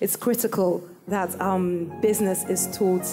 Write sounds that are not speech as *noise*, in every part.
It's critical that um, business is taught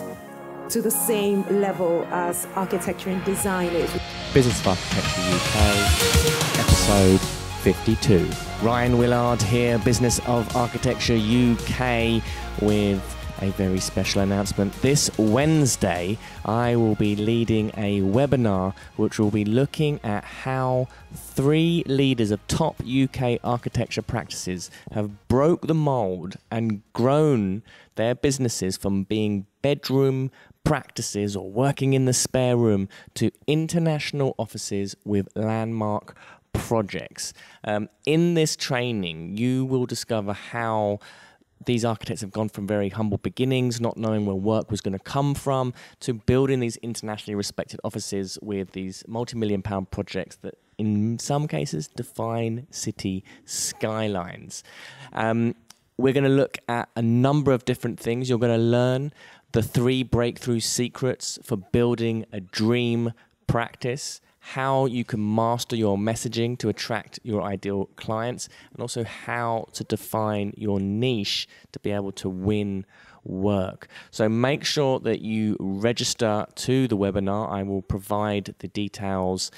to the same level as architecture and design is. Business of Architecture UK, episode 52. Ryan Willard here, Business of Architecture UK, with a very special announcement. This Wednesday, I will be leading a webinar which will be looking at how three leaders of top UK architecture practices have broke the mold and grown their businesses from being bedroom practices or working in the spare room to international offices with landmark projects. Um, in this training, you will discover how these architects have gone from very humble beginnings, not knowing where work was going to come from, to building these internationally respected offices with these multi million pound projects that, in some cases, define city skylines. Um, we're going to look at a number of different things. You're going to learn the three breakthrough secrets for building a dream practice how you can master your messaging to attract your ideal clients, and also how to define your niche to be able to win work. So make sure that you register to the webinar. I will provide the details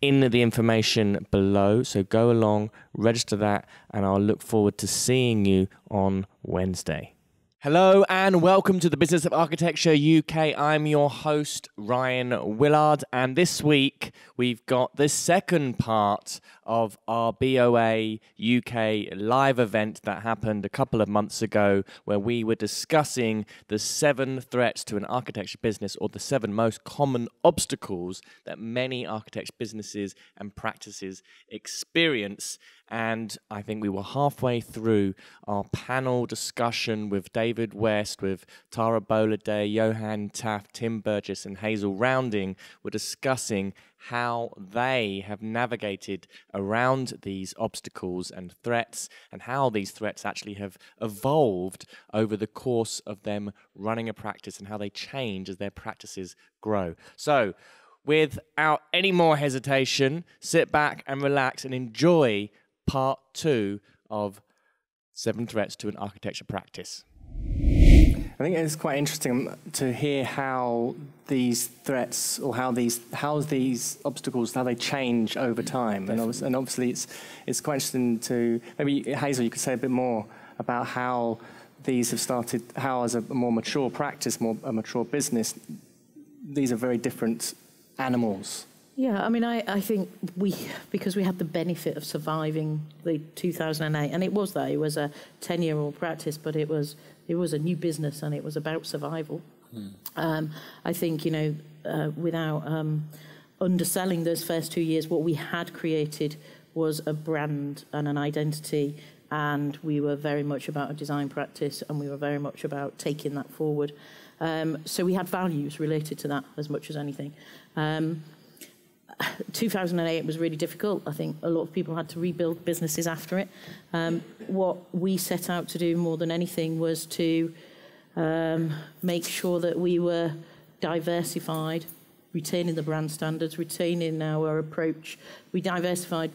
in the information below. So go along, register that, and I'll look forward to seeing you on Wednesday. Hello and welcome to the Business of Architecture UK. I'm your host, Ryan Willard, and this week we've got the second part of our BOA UK live event that happened a couple of months ago, where we were discussing the seven threats to an architecture business or the seven most common obstacles that many architecture businesses and practices experience and I think we were halfway through our panel discussion with David West, with Tara Gbolade, Johan Taft, Tim Burgess, and Hazel Rounding. We're discussing how they have navigated around these obstacles and threats, and how these threats actually have evolved over the course of them running a practice and how they change as their practices grow. So, without any more hesitation, sit back and relax and enjoy part two of Seven Threats to an Architecture Practice. I think it's quite interesting to hear how these threats or how these how these obstacles how they change over time, and obviously, and obviously, it's it's quite interesting to maybe Hazel, you could say a bit more about how these have started, how as a more mature practice, more a mature business, these are very different animals. Yeah, I mean, I, I think we, because we had the benefit of surviving the 2008, and it was that, it was a 10 year old practice, but it was, it was a new business and it was about survival. Hmm. Um, I think, you know, uh, without um, underselling those first two years, what we had created was a brand and an identity, and we were very much about a design practice, and we were very much about taking that forward. Um, so we had values related to that as much as anything. Um, 2008 was really difficult. I think a lot of people had to rebuild businesses after it. Um, what we set out to do more than anything was to um, make sure that we were diversified, retaining the brand standards, retaining our approach. We diversified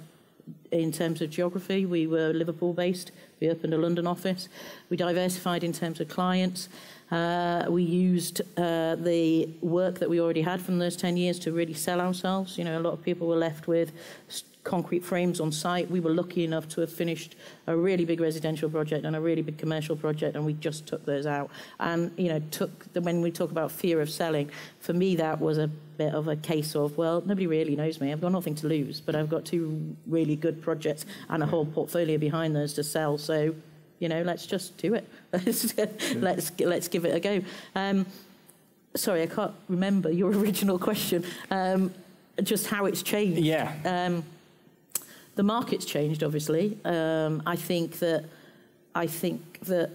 in terms of geography. We were Liverpool based. We opened a London office. We diversified in terms of clients. Uh, we used uh, the work that we already had from those 10 years to really sell ourselves. You know, a lot of people were left with concrete frames on site. We were lucky enough to have finished a really big residential project and a really big commercial project, and we just took those out. And you know, took the, when we talk about fear of selling, for me that was a bit of a case of well, nobody really knows me. I've got nothing to lose, but I've got two really good projects and a whole portfolio behind those to sell. So you know, let's just do it. *laughs* let's let's give it a go. Um, sorry, I can't remember your *laughs* original question. Um, just how it's changed. Yeah. Um, the market's changed, obviously. Um, I think that I think that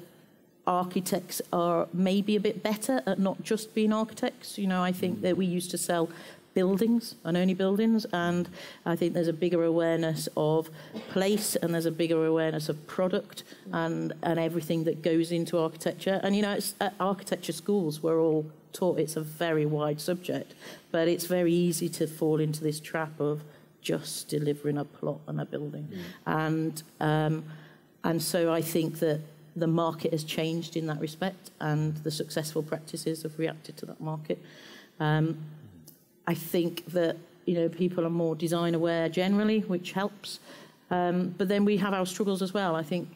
architects are maybe a bit better at not just being architects. You know, I think that we used to sell buildings and only buildings. And I think there's a bigger awareness of place and there's a bigger awareness of product and, and everything that goes into architecture. And, you know, it's, at architecture schools, we're all taught it's a very wide subject, but it's very easy to fall into this trap of just delivering a plot and a building. Mm. And, um, and so I think that the market has changed in that respect, and the successful practices have reacted to that market. Um, I think that you know people are more design aware generally, which helps. Um, but then we have our struggles as well. I think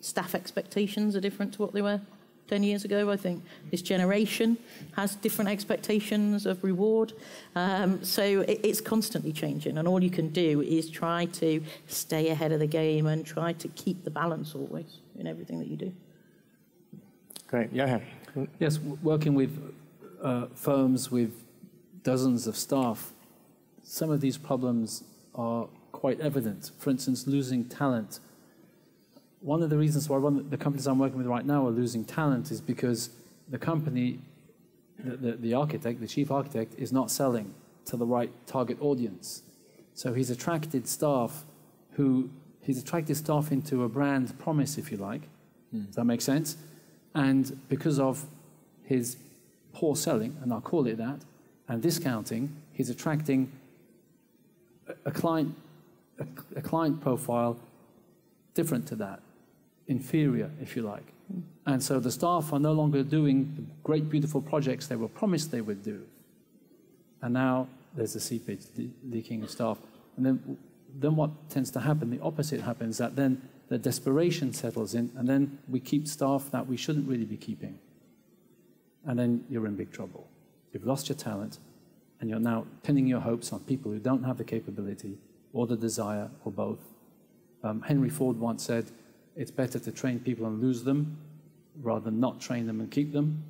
staff expectations are different to what they were 10 years ago. I think this generation has different expectations of reward. Um, so it, it's constantly changing, and all you can do is try to stay ahead of the game and try to keep the balance always in everything that you do. Great. Johan. Yes, working with uh, firms with dozens of staff, some of these problems are quite evident. For instance, losing talent. One of the reasons why the companies I'm working with right now are losing talent is because the company, the, the, the architect, the chief architect, is not selling to the right target audience. So he's attracted staff who, he's attracted staff into a brand promise, if you like. Mm. Does that make sense? And because of his poor selling, and I'll call it that, and discounting, he's attracting a client, a, client profile different to that, inferior, if you like. And so the staff are no longer doing the great, beautiful projects they were promised they would do. And now there's a seepage, leaking of staff. And then, then what tends to happen, the opposite happens, that then the desperation settles in, and then we keep staff that we shouldn't really be keeping. And then you're in big trouble. You've lost your talent, and you're now pinning your hopes on people who don't have the capability or the desire or both. Um, Henry Ford once said, it's better to train people and lose them rather than not train them and keep them.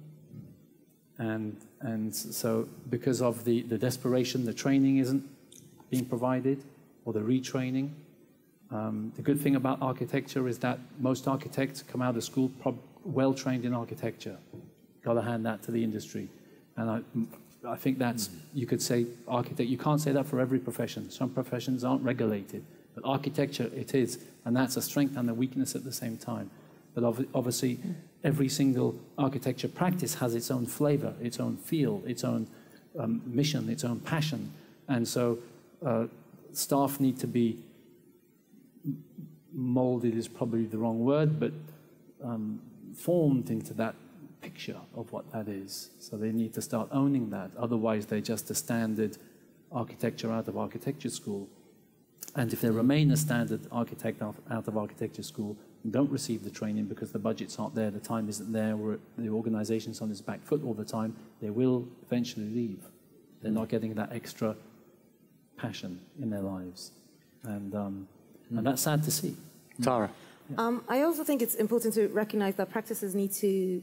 And, and so because of the, the desperation, the training isn't being provided or the retraining. Um, the good thing about architecture is that most architects come out of school well trained in architecture. Got to hand that to the industry. And I, I think that's, mm. you could say architect, you can't say that for every profession. Some professions aren't regulated, but architecture it is, and that's a strength and a weakness at the same time. But obviously, every single architecture practice has its own flavor, its own feel, its own um, mission, its own passion. And so uh, staff need to be molded is probably the wrong word, but um, formed into that picture of what that is. So they need to start owning that. Otherwise, they're just a standard architecture out of architecture school. And if they remain a standard architect out of architecture school and don't receive the training because the budgets aren't there, the time isn't there, or the organization's on its back foot all the time, they will eventually leave. They're not getting that extra passion in their lives. And, um, mm. and that's sad to see. Tara. Um, I also think it's important to recognize that practices need to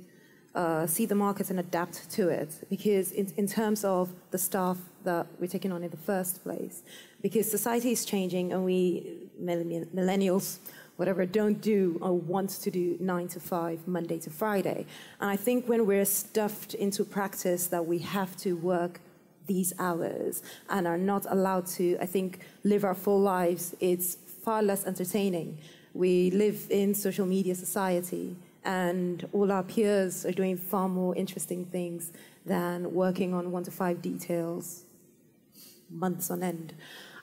uh, see the market and adapt to it. Because in, in terms of the staff that we're taking on in the first place, because society is changing and we millennials, whatever, don't do or want to do nine to five, Monday to Friday. And I think when we're stuffed into practice that we have to work these hours and are not allowed to, I think, live our full lives, it's far less entertaining. We live in social media society and all our peers are doing far more interesting things than working on one to five details months on end,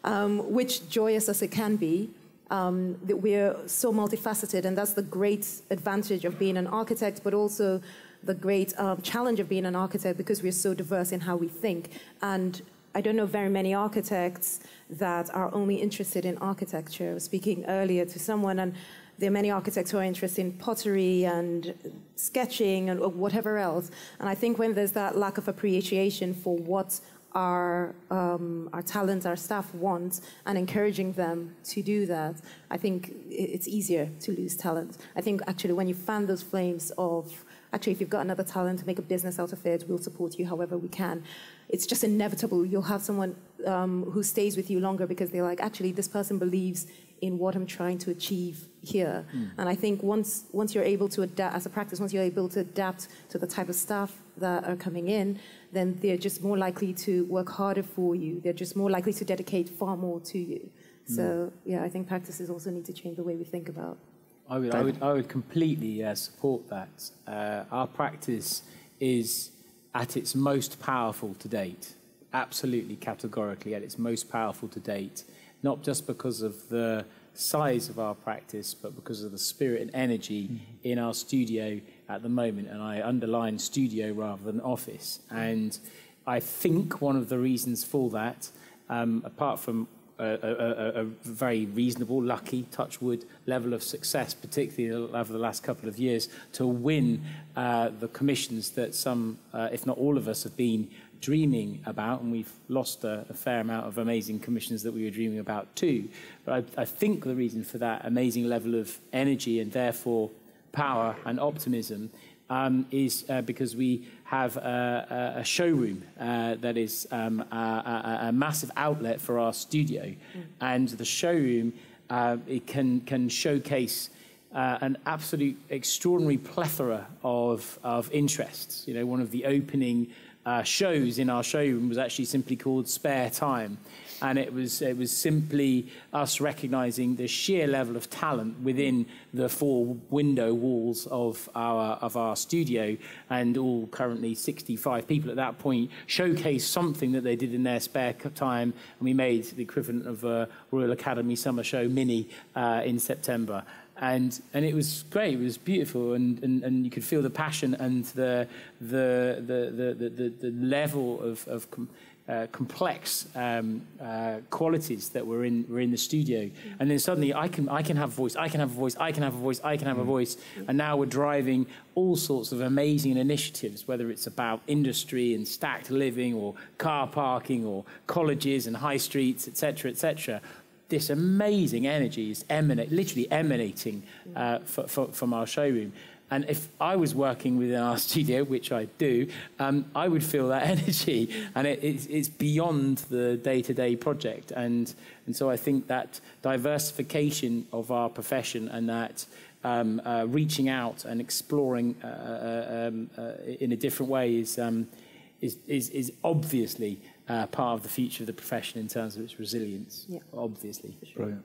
um, which joyous as it can be, um, that we're so multifaceted, and that's the great advantage of being an architect, but also the great um, challenge of being an architect because we're so diverse in how we think. And I don't know very many architects that are only interested in architecture. I was speaking earlier to someone, and there are many architects who are interested in pottery and sketching and whatever else. And I think when there's that lack of appreciation for what our, um, our talent, our staff want, and encouraging them to do that, I think it's easier to lose talent. I think actually when you fan those flames of, actually, if you've got another talent, to make a business out of it, we'll support you however we can. It's just inevitable. You'll have someone um, who stays with you longer because they're like, actually, this person believes in what I'm trying to achieve here. Mm. And I think once, once you're able to adapt, as a practice, once you're able to adapt to the type of staff that are coming in, then they're just more likely to work harder for you. They're just more likely to dedicate far more to you. Mm. So, yeah, I think practices also need to change the way we think about. I would, I would, I would completely uh, support that. Uh, our practice is at its most powerful to date, absolutely categorically at its most powerful to date not just because of the size of our practice, but because of the spirit and energy mm-hmm. in our studio at the moment. And I underline studio rather than office. And I think one of the reasons for that, um, apart from a, a, a, very reasonable, lucky, touchwood level of success, particularly over the last couple of years, to win uh, the commissions that some, uh, if not all of us, have been dreaming about, and we've lost a, a, fair amount of amazing commissions that we were dreaming about too. But I, I think the reason for that amazing level of energy and therefore power and optimism um, is uh, because we have a, a showroom uh, that is um, a, a, massive outlet for our studio. Mm. And the showroom uh, it can, can showcase uh, an absolute extraordinary plethora of, of interests. You know, one of the opening uh, shows in our showroom was actually simply called Spare Time. And it was, it was simply us recognizing the sheer level of talent within the four window walls of our, of our studio. And all currently 65 people at that point showcased something that they did in their spare time. And we made the equivalent of a Royal Academy Summer Show mini uh, in September and and it was great. It was beautiful, and, and, and you could feel the passion and the the the the, the, the level of, of com, uh, complex um, uh, qualities that were in were in the studio. And then suddenly, I can I can have a voice, I can have a voice, I can have a voice, I can have a mm. voice. And now we're driving all sorts of amazing initiatives, whether it's about industry and stacked living, or car parking, or colleges and high streets, etc., etc this amazing energy is emanate, literally emanating uh, from our showroom. And if I was working within our *laughs* studio, which I do, um, I would feel that *laughs* energy. And it, it's, it's, beyond the day to day project. And, and so I think that diversification of our profession and that um, uh, reaching out and exploring uh, uh um, uh, in a different way is, um, is, is, is obviously uh, part of the future of the profession in terms of its resilience, yeah. obviously. Brilliant.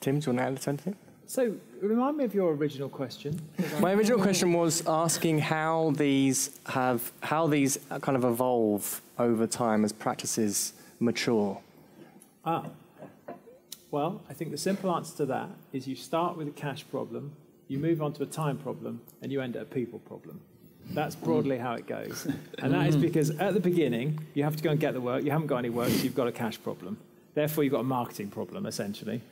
Tim, do you want to add anything? So, remind me of your original question. *laughs* My original question was asking how these have, how these kind of evolve over time as practices mature. Ah, well, I think the simple answer to that is you start with a cash problem, you move on to a time problem, and you end at a people problem. That's broadly how it goes. *laughs* And that is because at the beginning, you have to go and get the work. You haven't got any work, so you've got a cash problem. Therefore, you've got a marketing problem, essentially.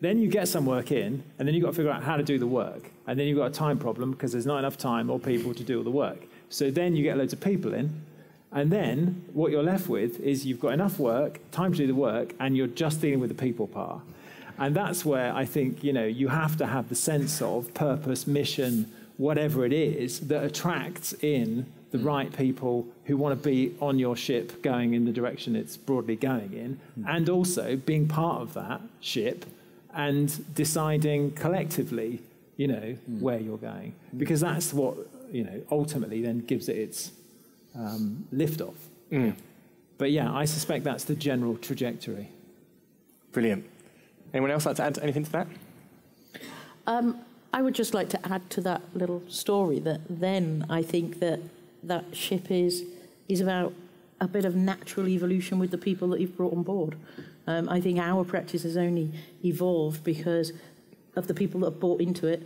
Then you get some work in, and then you've got to figure out how to do the work. And then you've got a time problem because there's not enough time or people to do all the work. So then you get loads of people in, and then what you're left with is you've got enough work, time to do the work, and you're just dealing with the people part. And that's where I think, you know, you have to have the sense of purpose, mission, whatever it is that attracts in the right people who want to be on your ship going in the direction it's broadly going in, mm. and also being part of that ship and deciding collectively, you know, mm. where you're going. Because that's what, you know, ultimately then gives it its um, liftoff. Mm. But yeah, I suspect that's the general trajectory. Brilliant. Anyone else like to add anything to that? Um, I would just like to add to that little story that then I think that that ship is is about a bit of natural evolution with the people that you've brought on board. Um, I think our practice has only evolved because of the people that have bought into it.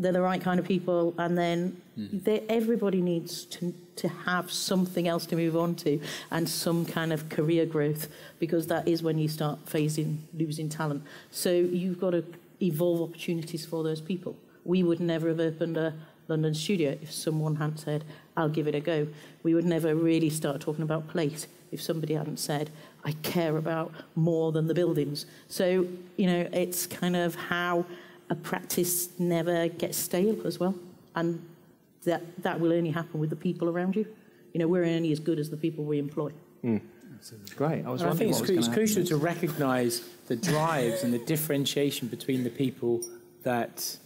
They're the right kind of people, and then mm. everybody needs to, to have something else to move on to and some kind of career growth because that is when you start phasing losing talent. So you've got to evolve opportunities for those people. We would never have opened a London studio if someone hadn't said, I'll give it a go. We would never really start talking about place if somebody hadn't said, I care about more than the buildings. So, you know, it's kind of how a practice never gets stale as well. And that, that will only happen with the people around you. You know, we're only as good as the people we employ. Mm. Great. I was I think it's, it's crucial to recognise the drives and the differentiation between the people that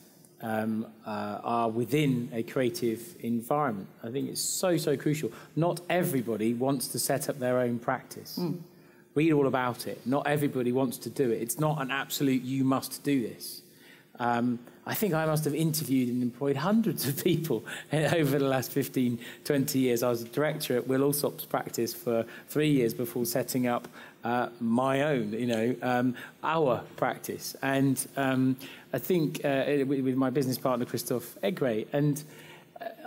um, uh, are within a creative environment. I think it's so, so crucial. Not everybody wants to set up their own practice. Mm. Read all about it. Not everybody wants to do it. It's not an absolute, you must do this. Um, I think I must have interviewed and employed hundreds of people *laughs* over the last 15, 20 years. I was a director at Will Alsop's practice for three years before setting up uh, my own, you know, um, our practice. And um, I think uh, with, my business partner, Christophe Egret, and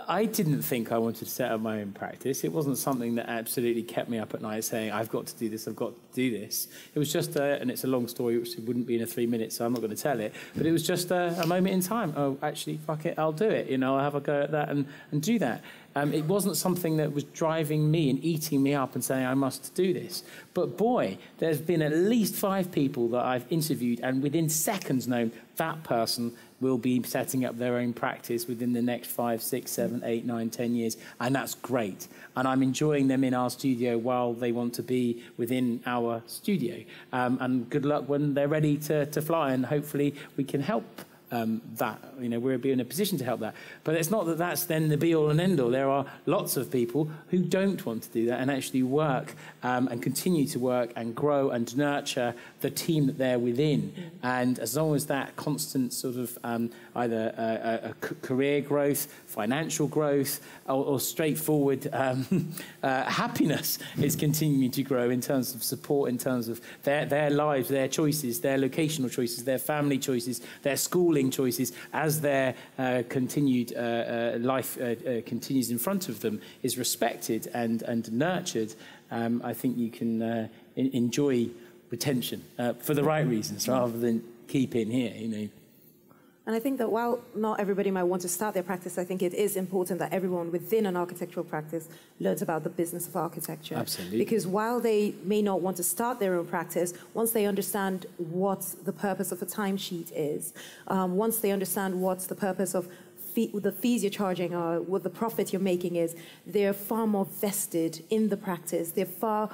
I didn't think I wanted to set up my own practice. It wasn't something that absolutely kept me up at night saying, I've got to do this, I've got to do this. It was just, a, and it's a long story, which wouldn't be in a three minutes, so I'm not going to tell it, but it was just a, a moment in time. Oh, actually, fuck it, I'll do it. You know, I'll have a go at that and, and do that. Um, it wasn't something that was driving me and eating me up and saying, I must do this. But boy, there's been at least five people that I've interviewed and within seconds known that person will be setting up their own practice within the next five, six, seven, eight, nine, ten years. And that's great. And I'm enjoying them in our studio while they want to be within our studio. Um, and good luck when they're ready to, to fly. And hopefully we can help um, that. You know, we'll be in a position to help that. But it's not that that's then the be all and end all. There are lots of people who don't want to do that and actually work um, and continue to work and grow and nurture the team that they're within. And as long as that constant sort of um, either a, a, career growth, financial growth, or, or straightforward um, *laughs* uh, happiness is continuing to grow in terms of support, in terms of their, their lives, their choices, their locational choices, their family choices, their schooling choices, as their uh, continued uh, uh life uh, uh, continues in front of them, is respected and, and nurtured, um, I think you can enjoy retention for the right reasons rather than keep in here, you know. And I think that while not everybody might want to start their practice, I think it is important that everyone within an architectural practice learns about the business of architecture. Absolutely. Because while they may not want to start their own practice, once they understand what the purpose of a timesheet is, um, once they understand what's the purpose of fee, the fees you're charging or what the profit you're making is, they're far more vested in the practice. They're far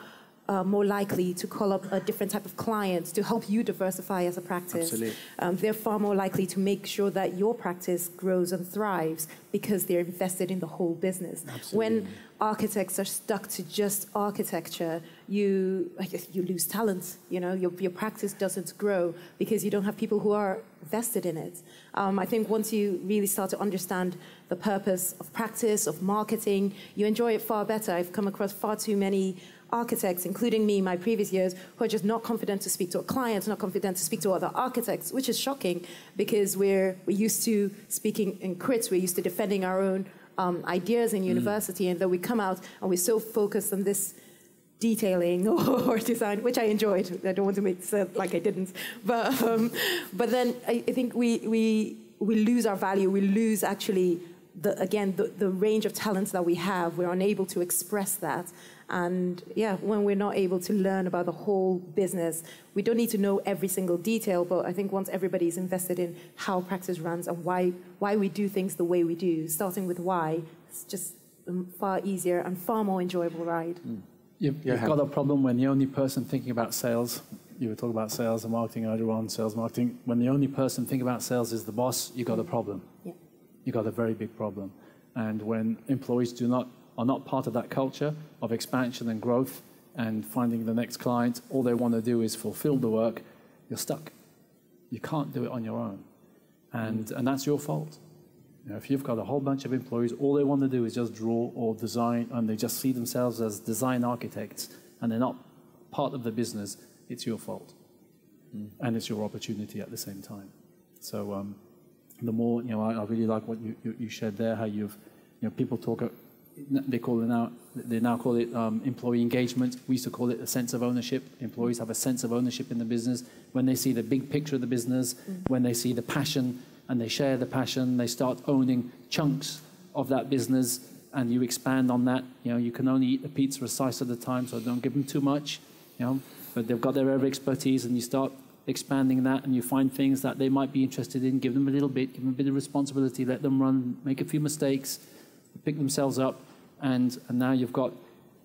uh, more likely to call up a different type of client to help you diversify as a practice. Absolutely. Um, they're far more likely to make sure that your practice grows and thrives because they're invested in the whole business. Absolutely. When architects are stuck to just architecture, you you lose talent. You know, your, your practice doesn't grow because you don't have people who are vested in it. Um, I think once you really start to understand the purpose of practice, of marketing, you enjoy it far better. I've come across far too many architects, including me in my previous years, who are just not confident to speak to a client, not confident to speak to other architects, which is shocking because we're, we're used to speaking in crits, we're used to defending our own um, ideas in mm. university, mm. and then we come out and we're so focused on this detailing *laughs* or, design, which I enjoyed. I don't want to make it like I didn't, but um, but then I, I, think we we we lose our value. We lose actually the again the, the range of talents that we have. We're unable to express that, and yeah, when we're not able to learn about the whole business, we don't need to know every single detail, but I think once everybody is invested in how practice runs and why, why we do things the way we do, starting with why, it's just a far easier and far more enjoyable ride. Mm. You've, you've got a problem when the only person thinking about sales, you were talking about sales and marketing earlier on, sales marketing, when the only person thinking about sales is the boss, you've got a problem. Yeah. You've got a very big problem. And when employees do not are not part of that culture of expansion and growth and finding the next client, all they want to do is fulfill the work, you're stuck. You can't do it on your own. And, and that's your fault. You know, if you've got a whole bunch of employees, all they want to do is just draw or design, and they just see themselves as design architects, and they're not part of the business, it's your fault. Mm. And it's your opportunity at the same time. So um, the more, you know, I, I really like what you, you, you shared there, how you've, you know, people talk they call it now they now call it um, employee engagement. We used to call it a sense of ownership. Employees have a sense of ownership in the business when they see the big picture of the business, mm. when they see the passion and they share the passion. They start owning chunks of that business, and you expand on that. You know, you can only eat the pizza a slice at a time, so don't give them too much. You know, but they've got their area expertise, and you start expanding that, and you find things that they might be interested in. Give them a little bit, give them a bit of responsibility, let them run, make a few mistakes, pick themselves up and, and now you've got,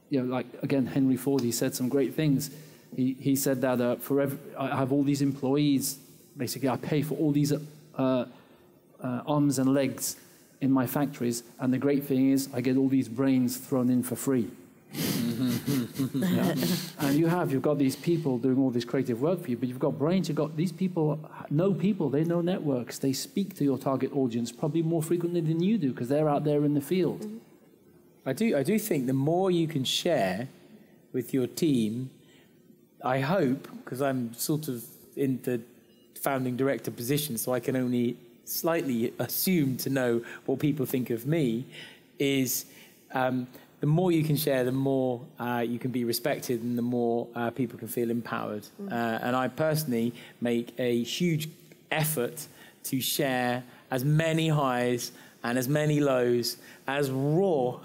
you know, like again, Henry Ford, he said some great things. He, he said that uh, for every, I have all these employees, basically, I pay for all these uh, uh, arms and legs in my factories, and the great thing is I get all these brains thrown in for free. Yeah. *laughs* and you have, you've got these people doing all this creative work for you, but you've got brains, you've got these people know people, they know networks, they speak to your target audience probably more frequently than you do because they're out there in the field. I do, I do think the more you can share with your team, I hope, because I'm sort of in the founding director position, so I can only slightly assume to know what people think of me, is um, the more you can share, the more uh, you can be respected and the more uh, people can feel empowered. Mm. Uh, and I personally make a huge effort to share as many highs and as many lows as raw,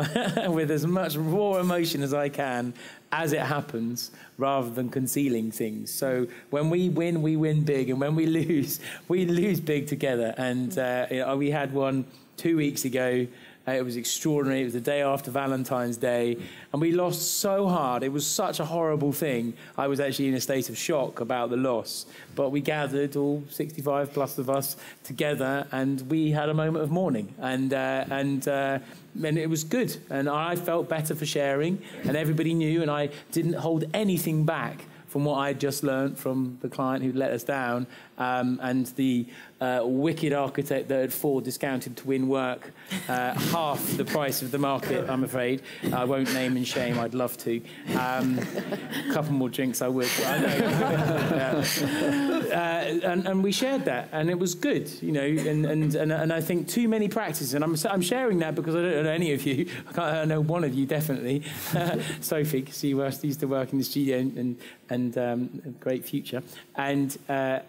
*laughs* with as much raw emotion as I can as it happens, rather than concealing things. So when we win, we win big, and when we lose, *laughs* we lose big together. And uh, you know, we had one two weeks ago uh, it was extraordinary. It was the day after Valentine's Day. And we lost so hard. It was such a horrible thing. I was actually in a state of shock about the loss. But we gathered, all 65 plus of us, together, and we had a moment of mourning. And, uh, and, uh, and it was good. And I felt better for sharing. And everybody knew, and I didn't hold anything back from what I'd just learned from the client who'd let us down um, and the uh, wicked architect that had Ford discounted to win work uh, *laughs* half the price of the market, I'm afraid. I won't name and shame, I'd love to. Um, a couple more drinks I would. I *laughs* uh, and, and, we shared that, and it was good, you know, and, and, and, and I think too many practices, and I'm, I'm sharing that because I don't know any of you, I, I know one of you definitely, *laughs* Sophie, because she used to work in the studio and, and um, great future. And uh,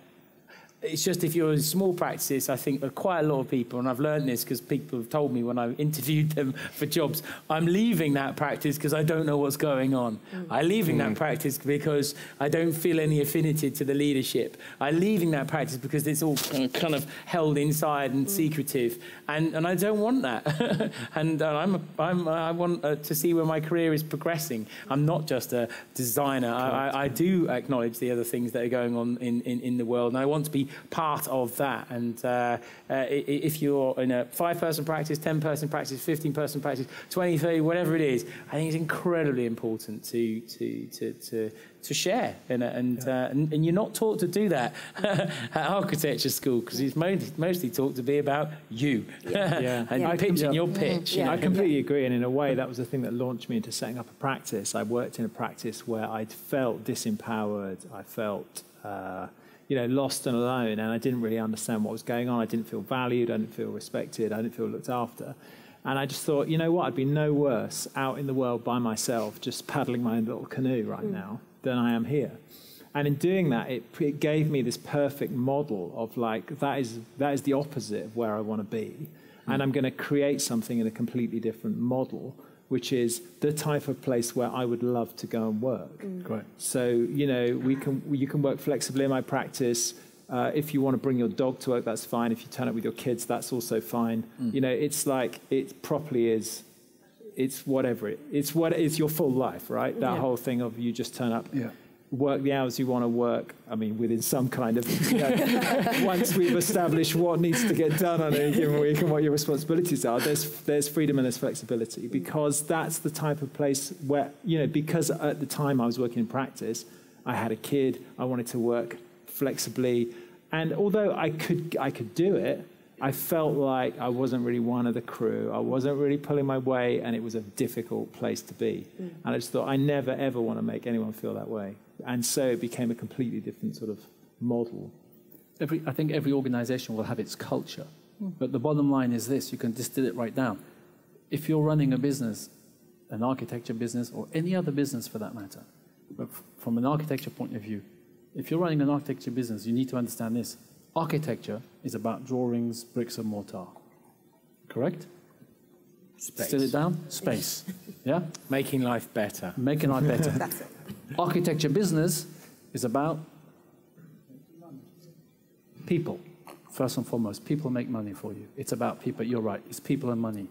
it's just if you're in small practices, I think there are quite a lot of people, and I've learned this because people have told me when I *laughs* interviewed them for jobs, I'm leaving that practice because I don't know what's going on. Mm. I'm leaving mm. that practice because I don't feel any affinity to the leadership. I'm leaving that practice because it's all kind of held inside and mm. secretive, and, and I don't want that. *laughs* and I'm, I'm, I want uh, to see where my career is progressing. I'm not just a designer. I, I, I do acknowledge the other things that are going on in, in, in the world, and I want to be part of that. And uh, uh, if you're in a five person practice, 10 person practice, 15 person practice, 20, 30, whatever it is, I think it's incredibly important to, to, to, to, to share. And, and, yeah. uh, and, and, you're not taught to do that *laughs* at architecture school because it's mostly, mostly taught to be about you yeah. *laughs* yeah. and yeah. pitching your pitch. Yeah. I completely agree. And in a way, that was the thing that launched me into setting up a practice. I worked in a practice where I felt disempowered. I felt uh, you know, lost and alone, and I didn't really understand what was going on. I didn't feel valued, I didn't feel respected, I didn't feel looked after. And I just thought, you know what, I'd be no worse out in the world by myself, just paddling my own little canoe right mm. now, than I am here. And in doing that, it, it gave me this perfect model of like, that is, that is the opposite of where I want to be. Mm. And I'm going to create something in a completely different model which is the type of place where I would love to go and work. Mm. Great. So you know, we can you can work flexibly in my practice. Uh, if you want to bring your dog to work, that's fine. If you turn up with your kids, that's also fine. Mm. You know, it's like it properly is. It's whatever it. It's what it's your full life, right? That yeah. whole thing of you just turn up. Yeah work the hours you want to work. I mean, within some kind of, you know, *laughs* once we've established what needs to get done on any given week and what your responsibilities are, there's, there's freedom and there's flexibility because that's the type of place where, you know, because at the time I was working in practice, I had a kid, I wanted to work flexibly. And although I could, I could do it, I felt like I wasn't really one of the crew. I wasn't really pulling my weight, and it was a difficult place to be. Mm. And I just thought, I never, ever want to make anyone feel that way. And so it became a completely different sort of model. Every, I think every organization will have its culture. Mm. But the bottom line is this you can distill it right down. If you're running a business, an architecture business, or any other business for that matter, but from an architecture point of view, if you're running an architecture business, you need to understand this Architecture is about drawings, bricks, and mortar. Correct? Space. Still it down? Space. *laughs* Yeah? Making life better. Making life better. That's it. Architecture business is about people. First and foremost, people make money for you. It's about people. You're right. It's people and money.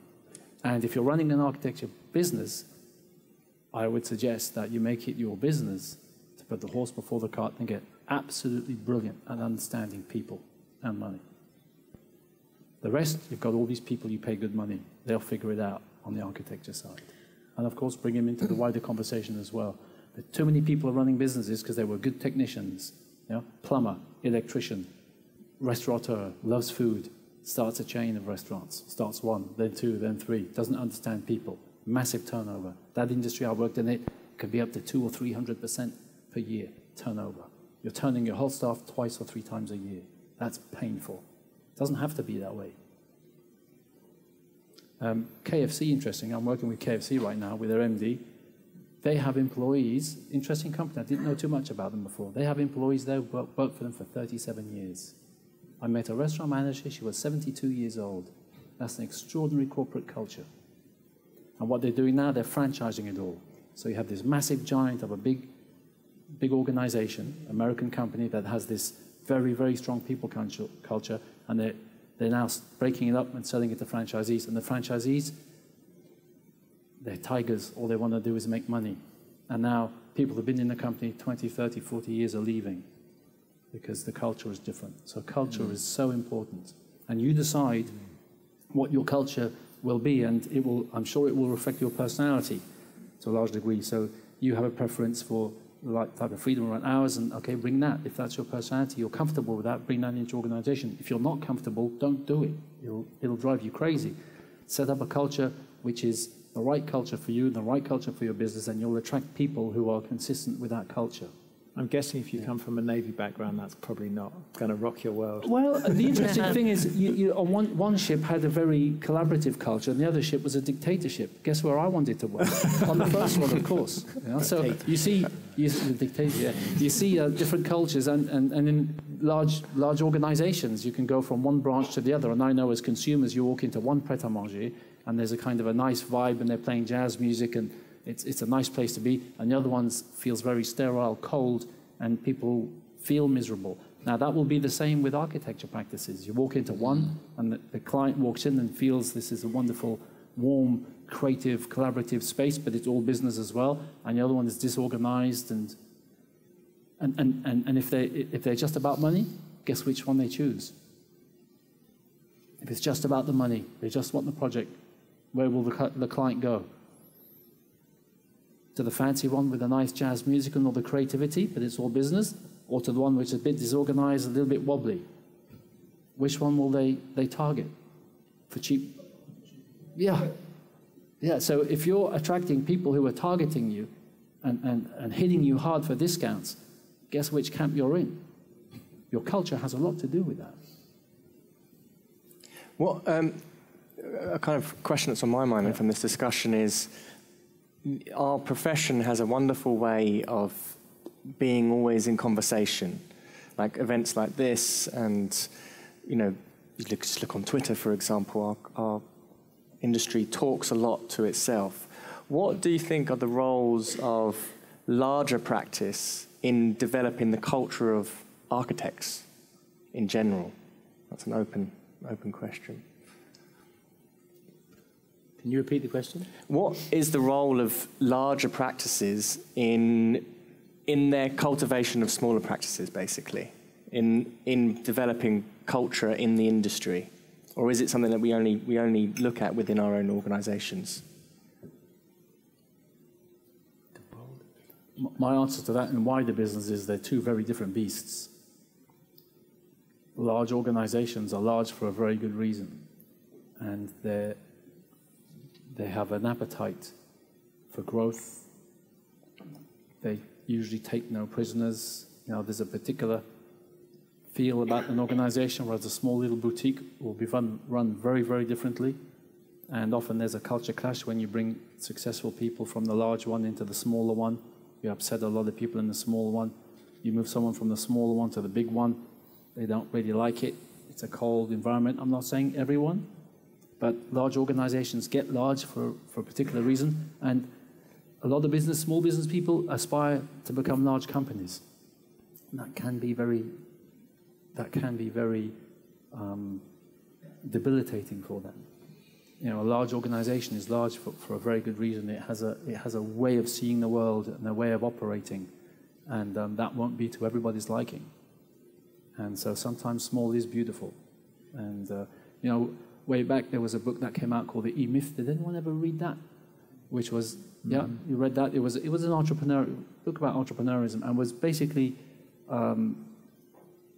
And if you're running an architecture business, I would suggest that you make it your business to put the horse before the cart and get absolutely brilliant at understanding people and money. The rest, you've got all these people you pay good money. They'll figure it out on the architecture side. And of course, bring them into the wider conversation as well. Too many people are running businesses because they were good technicians. You know? Plumber, electrician, restaurateur, loves food, starts a chain of restaurants, starts one, then two, then three, doesn't understand people, massive turnover. That industry I worked in, it could be up to two or three hundred percent per year turnover. You're turning your whole staff twice or three times a year. That's painful. It doesn't have to be that way. Um, KFC, interesting. I'm working with KFC right now with their MD. They have employees, interesting company. I didn't know too much about them before. They have employees there who worked for them for 37 years. I met a restaurant manager, she was 72 years old. That's an extraordinary corporate culture. And what they're doing now, they're franchising it all. So you have this massive giant of a big, big organization, American company that has this very, very strong people culture, and they're, they're now breaking it up and selling it to franchisees. And the franchisees, they're tigers. All they want to do is make money. And now people who've been in the company 20, 30, 40 years are leaving because the culture is different. So culture mm. is so important. And you decide what your culture will be, and it will, I'm sure it will reflect your personality to a large degree. So you have a preference for the right type of freedom around hours, and okay, bring that. If that's your personality, you're comfortable with that, bring that into your organization. If you're not comfortable, don't do it. It'll, it'll drive you crazy. Set up a culture which is the right culture for you, and the right culture for your business, and you'll attract people who are consistent with that culture. I'm guessing if you come from a Navy background, that's probably not going to rock your world. Well, *laughs* the interesting thing is, you, you, one, one ship had a very collaborative culture, and the other ship was a dictatorship. Guess where I wanted to work? *laughs* On the first one, of course. You know? So you see, you, yeah. you see uh, different cultures, and, and, and in large, large organizations, you can go from one branch to the other. And I know as consumers, you walk into one pret-a-manger, and there's a kind of a nice vibe, and they're playing jazz music, and it's, it's a nice place to be, and the other one feels very sterile, cold, and people feel miserable. Now, that will be the same with architecture practices. You walk into one, and the, the client walks in and feels this is a wonderful, warm, creative, collaborative space, but it's all business as well, and the other one is disorganized and and, and, and, and if, they, if they're just about money, guess which one they choose? If it's just about the money, they just want the project, where will the, the client go? to the fancy one with the nice jazz music and all the creativity, but it's all business, or to the one which is a bit disorganized, a little bit wobbly? Which one will they, they target for cheap? Yeah. Yeah, so if you're attracting people who are targeting you and, and, and hitting you hard for discounts, guess which camp you're in? Your culture has a lot to do with that. What um, a kind of question that's on my mind from this discussion is our profession has a wonderful way of being always in conversation, like events like this, and you know, you look, just look on Twitter, for example. Our, our industry talks a lot to itself. What do you think are the roles of larger practice in developing the culture of architects in general? That's an open, open question. Can you repeat the question? What is the role of larger practices in, in their cultivation of smaller practices, basically, in, in developing culture in the industry? Or is it something that we only, we only look at within our own organizations? My answer to that in wider business is they're two very different beasts. Large organizations are large for a very good reason, and they're they have an appetite for growth. They usually take no prisoners. You know, there's a particular feel about an organization, whereas a small little boutique will be run, run very, very differently. And often there's a culture clash when you bring successful people from the large one into the smaller one. You upset a lot of people in the small one. You move someone from the smaller one to the big one. They don't really like it. It's a cold environment. I'm not saying everyone, but large organizations get large for, for a particular reason, and a lot of business, small business people aspire to become large companies. And that can be very, that can be very um, debilitating for them. You know, a large organization is large for, for a very good reason. It has a, it has a way of seeing the world and a way of operating, and um, that won't be to everybody's liking. And so sometimes small is beautiful. And, uh, you know, way back, there was a book that came out called The E Myth. Did anyone ever read that? which was yeah, you read that. It was it was an entrepreneur book about entrepreneurism and was basically um,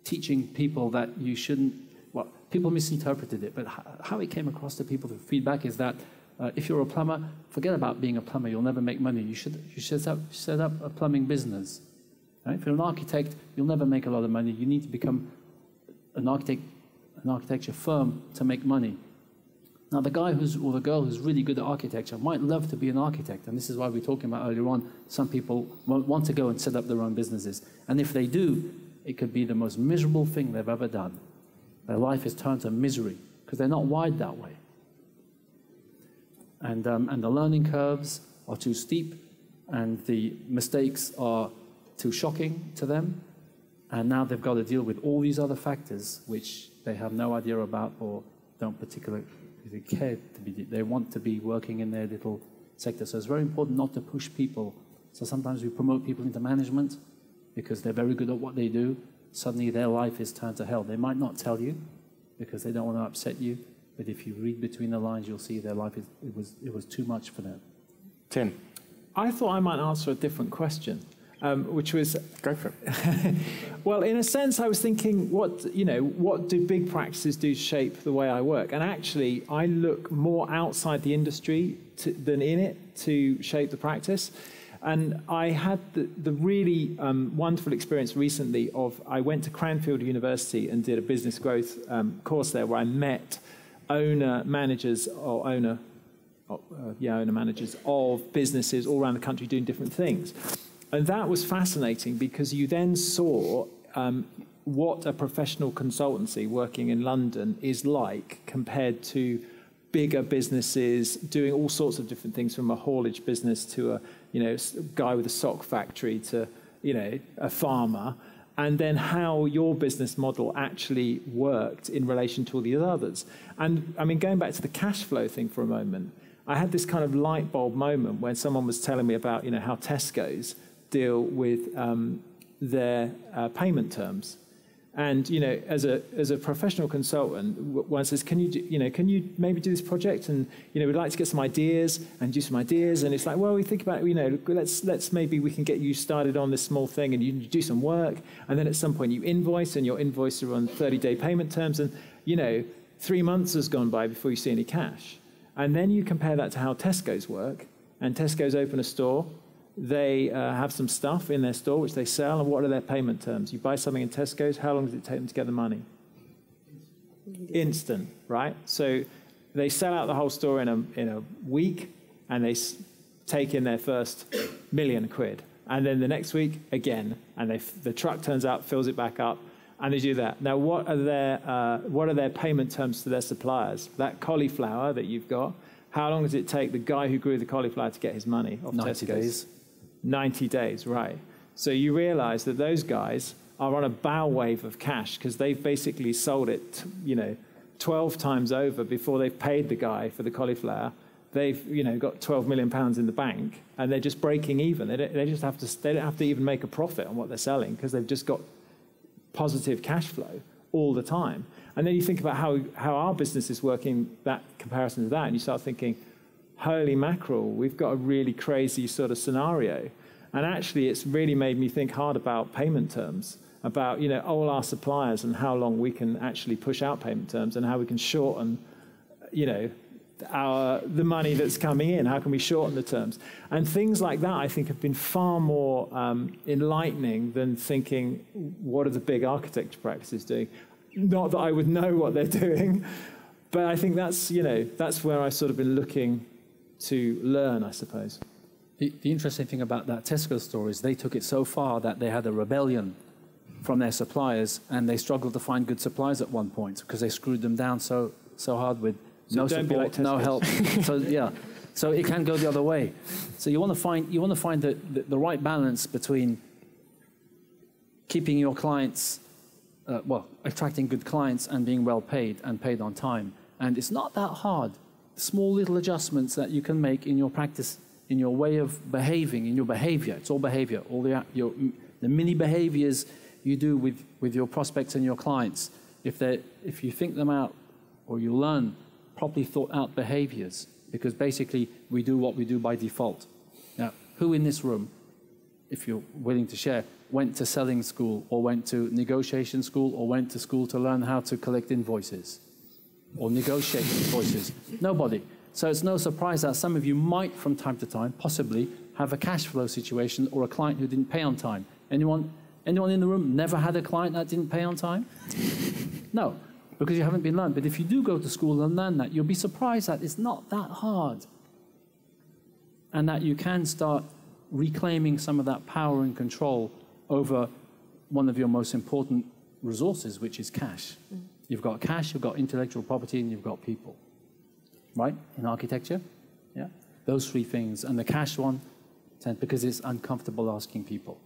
teaching people that you shouldn't. Well, people misinterpreted it, but how it came across to people, the feedback is that uh, if you're a plumber, forget about being a plumber. You'll never make money. You should you should set up, set up a plumbing business. Right? If you're an architect, you'll never make a lot of money. You need to become an architect, an architecture firm to make money. Now, the guy who's, or the girl who's really good at architecture might love to be an architect, and this is why we are talking about earlier on. Some people want to go and set up their own businesses, and if they do, it could be the most miserable thing they've ever done. Their life is turned to misery because they're not wired that way. And, um, and the learning curves are too steep, and the mistakes are too shocking to them. And now they've got to deal with all these other factors which they have no idea about or don't particularly care to be, they want to be working in their little sector. So it's very important not to push people. So sometimes we promote people into management because they're very good at what they do. Suddenly their life is turned to hell. They might not tell you because they don't want to upset you, but if you read between the lines, you'll see their life is, it was it was too much for them. Tim, I thought I might answer a different question um, which was go for it. *laughs* well, in a sense, I was thinking, what you know, what do big practices do to shape the way I work? And actually, I look more outside the industry to, than in it to shape the practice. And I had the, the really um, wonderful experience recently of I went to Cranfield University and did a business growth um, course there where I met owner managers or owner, uh, yeah, owner managers of businesses all around the country doing different things. And that was fascinating because you then saw um, what a professional consultancy working in London is like compared to bigger businesses doing all sorts of different things from a haulage business to a you know guy with a sock factory to you know a farmer and then how your business model actually worked in relation to all these others. And i mean going back to the cash flow thing for a moment i had this kind of light bulb moment when someone was telling me about you know how tesco's deal with um, their uh, payment terms. And you know, as a as a professional consultant, one says, "Can you do, you know can you maybe do this project?" And you know, we'd like to get some ideas and do some ideas. And it's like, well, we think about you know, let's let's maybe we can get you started on this small thing, and you do some work, and then at some point you invoice, and your invoice are on 30-day payment terms, and you know, three months has gone by before you see any cash. And then you compare that to how Tesco's work, and Tesco's open a store, they uh, have some stuff in their store which they sell, and what are their payment terms? You buy something in Tesco's, how long does it take them to get the money? Instant, right? So they sell out the whole store in a, in a week, and they s- take in their first million quid. And then the next week, again, and they, the truck turns up, fills it back up, and they do that. Now, what are, their, uh, what are their payment terms to their suppliers? That cauliflower that you've got, how long does it take the guy who grew the cauliflower to get his money off 90 Tesco's? days. 90 days, right. So you realize that those guys are on a bow wave of cash because they've basically sold it, you know, 12 times over before they've paid the guy for the cauliflower. They've, you know, got 12 million pounds in the bank and they're just breaking even. They, don't, they just have to, they don't have to even make a profit on what they're selling because they've just got positive cash flow all the time. And then you think about how, how our business is working that comparison to that, and you start thinking, holy mackerel, we've got a really crazy sort of scenario. And actually, it's really made me think hard about payment terms, about you know all our suppliers and how long we can actually push out payment terms and how we can shorten, you know, our the money that's coming in. How can we shorten the terms? And things like that, I think, have been far more um, enlightening than thinking, what are the big architecture practices doing? Not that I would know what they're *laughs* doing, but I think that's you know that's where I've sort of been looking to learn, I suppose. The, the interesting thing about that Tesco story is they took it so far that they had a rebellion from their suppliers and they struggled to find good suppliers at one point because they screwed them down so, so hard with So no support, like no help. *laughs* so, yeah. So it can go the other way. So you want to find, you want to find the, the, the right balance between keeping your clients, uh, well, attracting good clients and being well paid and paid on time. And it's not that hard small little adjustments that you can make in your practice, in your way of behaving, in your behavior. It's all behavior, all the, your, the mini behaviors you do with, with your prospects and your clients. If, they if you think them out or you learn properly thought out behaviors, because basically we do what we do by default. Now, who in this room, if you're willing to share, went to selling school or went to negotiation school or went to school to learn how to collect invoices or negotiate invoices? Nobody. So it's no surprise that some of you might, from time to time, possibly have a cash flow situation or a client who didn't pay on time. Anyone, anyone in the room never had a client that didn't pay on time? No, because you haven't been learned. But if you do go to school and learn that, you'll be surprised that it's not that hard. And that you can start reclaiming some of that power and control over one of your most important resources, which is cash. Mm. You've got cash, you've got intellectual property, and you've got people. Right? In architecture? Yeah? Those three things. And the cash one, because it's uncomfortable asking people,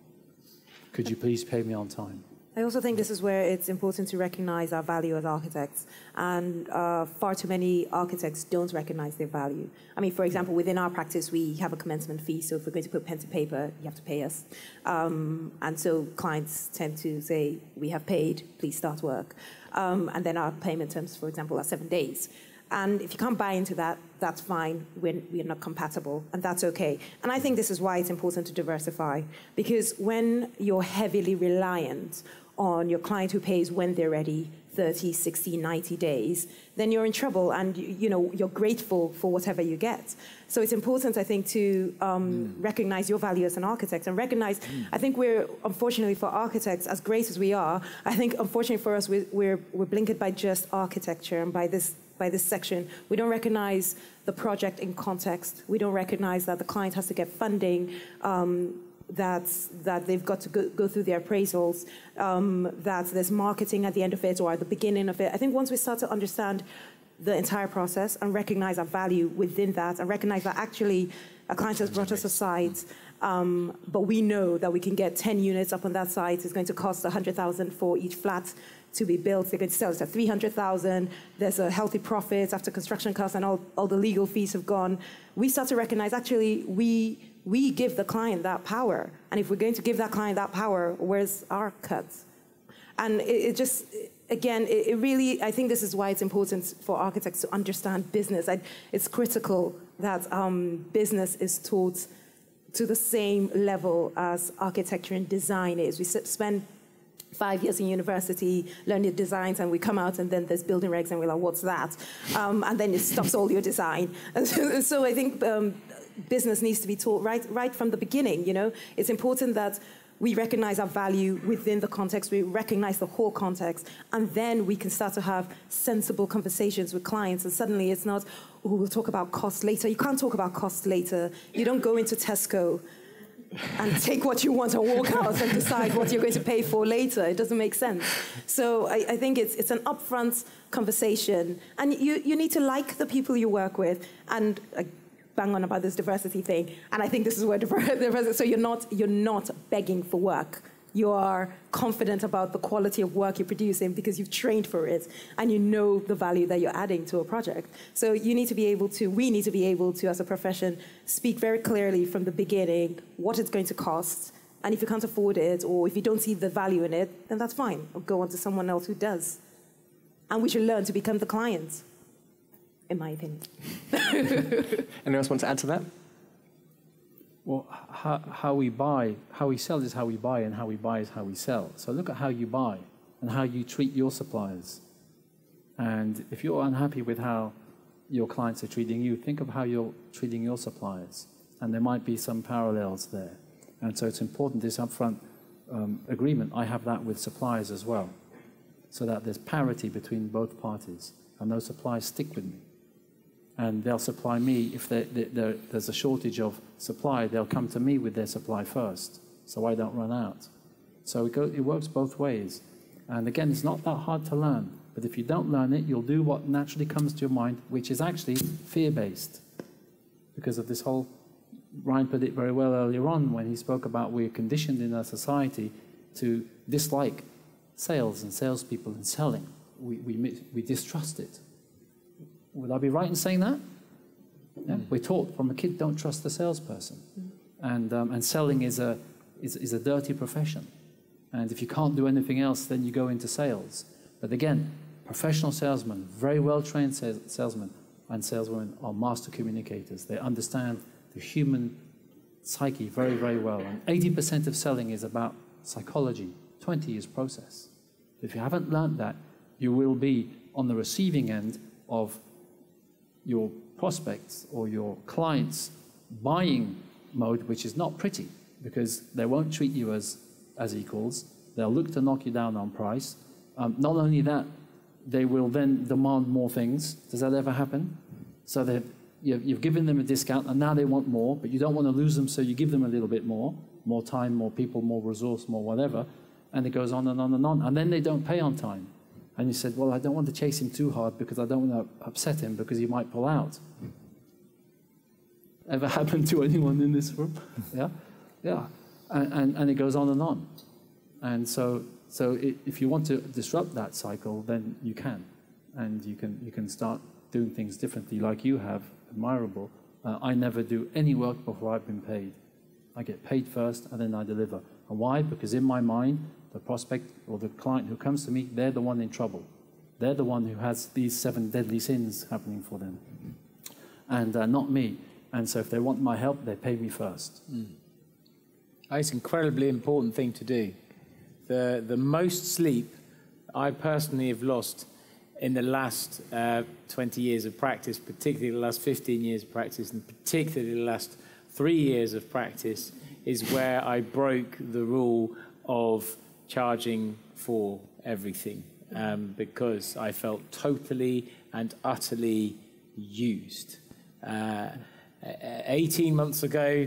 could you please pay me on time? I also think this is where it's important to recognize our value as architects. And uh, far too many architects don't recognize their value. I mean, for example, within our practice, we have a commencement fee. So if we're going to put pen to paper, you have to pay us. Um, and so clients tend to say, we have paid, please start work. Um, and then our payment terms, for example, are seven days. And if you can't buy into that, that's fine. We're, we're not compatible, and that's okay. And I think this is why it's important to diversify, because when you're heavily reliant on your client who pays when they're ready 30 60 90 days then you're in trouble and you know you're grateful for whatever you get so it's important i think to um, mm. recognize your value as an architect and recognize mm. i think we're unfortunately for architects as great as we are i think unfortunately for us we're, we're, we're blinkered by just architecture and by this by this section we don't recognize the project in context we don't recognize that the client has to get funding um, that, that they've got to go, go through their appraisals, um, that there's marketing at the end of it or at the beginning of it. I think once we start to understand the entire process and recognize our value within that and recognize that actually a client has brought us a site, um, but we know that we can get 10 units up on that site. It's going to cost 100,000 for each flat to be built. They're going to sell it at 300,000. There's a healthy profit after construction costs and all, all the legal fees have gone. We start to recognize actually we we give the client that power. And if we're going to give that client that power, where's our cuts? And it, it just, again, it, it, really, I think this is why it's important for architects to understand business. I, it's critical that um, business is taught to the same level as architecture and design is. We spend five years in university learning designs and we come out and then there's building regs and we're like what's that um, and then it stops all your design and *laughs* so, so i think um, business needs to be taught right, right from the beginning. You know, it's important that we recognize our value within the context, we recognize the whole context, and then we can start to have sensible conversations with clients. And suddenly it's not, oh, we'll talk about cost later. You can't talk about cost later. You don't go into Tesco and *laughs* take what you want and walk out and decide what you're going to pay for later. It doesn't make sense. So I, I think it's, it's an upfront conversation. And you, you need to like the people you work with. And uh, bang on about this diversity thing. And I think this is where diversity, *laughs* so you're not, you're not begging for work. You are confident about the quality of work you're producing because you've trained for it and you know the value that you're adding to a project. So you need to be able to, we need to be able to, as a profession, speak very clearly from the beginning what it's going to cost. And if you can't afford it or if you don't see the value in it, then that's fine. Or go on to someone else who does. And we should learn to become the client in my opinion. *laughs* Anyone else want to add to that? Well, how, how we buy, how we sell is how we buy, and how we buy is how we sell. So look at how you buy and how you treat your suppliers. And if you're unhappy with how your clients are treating you, think of how you're treating your suppliers. And there might be some parallels there. And so it's important this upfront um, agreement. I have that with suppliers as well, so that there's parity between both parties, and those suppliers stick with me and they'll supply me. If there's a shortage of supply, they'll come to me with their supply first, so I don't run out. So it, go, it works both ways. And again, it's not that hard to learn. But if you don't learn it, you'll do what naturally comes to your mind, which is actually fear based. Because of this whole, Ryan put it very well earlier on when he spoke about we're conditioned in our society to dislike sales and salespeople and selling. We, we, we distrust it. Would I be right in saying that? Yeah? We're taught from a kid, don't trust the salesperson. And, um, and selling is a, is, is a dirty profession. And if you can't do anything else, then you go into sales. But again, professional salesmen, very well trained salesmen and saleswomen are master communicators. They understand the human psyche very, very well. And 80% of selling is about psychology, 20 is process. If you haven't learned that, you will be on the receiving end of your prospects or your clients buying mode, which is not pretty because they won't treat you as, as equals. They'll look to knock you down on price. Um, not only that, they will then demand more things. Does that ever happen? So that you've, you've given them a discount and now they want more, but you don't want to lose them, so you give them a little bit more more time, more people, more resource, more whatever. And it goes on and on and on. And then they don't pay on time. And you said, Well, I don't want to chase him too hard because I don't want to upset him because he might pull out. Ever *laughs* happened to anyone in this room? yeah? Yeah. And, and, and, it goes on and on. And so, so it, if you want to disrupt that cycle, then you can. And you can, you can start doing things differently like you have, admirable. Uh, I never do any work before I've been paid. I get paid first and then I deliver. And why? Because in my mind, the prospect or the client who comes to me, they're the one in trouble. They're the one who has these seven deadly sins happening for them, and uh, not me. And so if they want my help, they pay me first. Mm. It's an incredibly important thing to do. The, the most sleep I personally have lost in the last uh, 20 years of practice, particularly the last 15 years of practice, and particularly the last three years of practice, is where I broke the rule of charging for everything um, because I felt totally and utterly used. Uh, 18 months ago,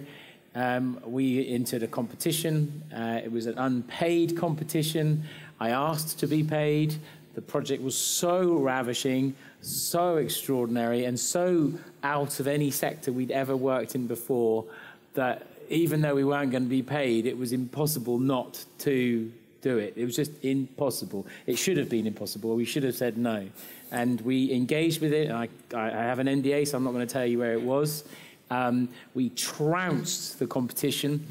um, we entered a competition. Uh, it was an unpaid competition. I asked to be paid. The project was so ravishing, so extraordinary, and so out of any sector we'd ever worked in before that even though we weren't going to be paid, it was impossible not to do it. It was just impossible. It should have been impossible. We should have said no. And we engaged with it. I, I have an NDA, so I'm not going to tell you where it was. Um, we trounced the competition.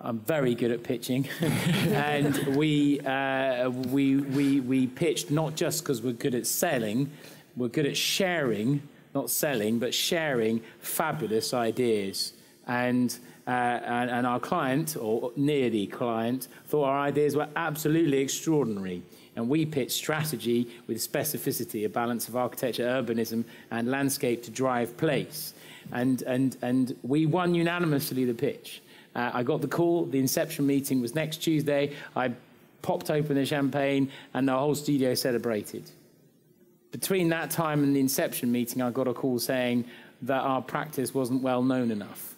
I'm very good at pitching. *laughs* and we, uh, we, we, we pitched not just because we're good at selling, we're good at sharing, not selling, but sharing fabulous ideas. And uh, and, and, our client, or near the client, thought our ideas were absolutely extraordinary. And we pitched strategy with specificity, a balance of architecture, urbanism, and landscape to drive place. And, and, and we won unanimously the pitch. Uh, I got the call, the inception meeting was next Tuesday. I popped open the champagne, and the whole studio celebrated. Between that time and the inception meeting, I got a call saying that our practice wasn't well known enough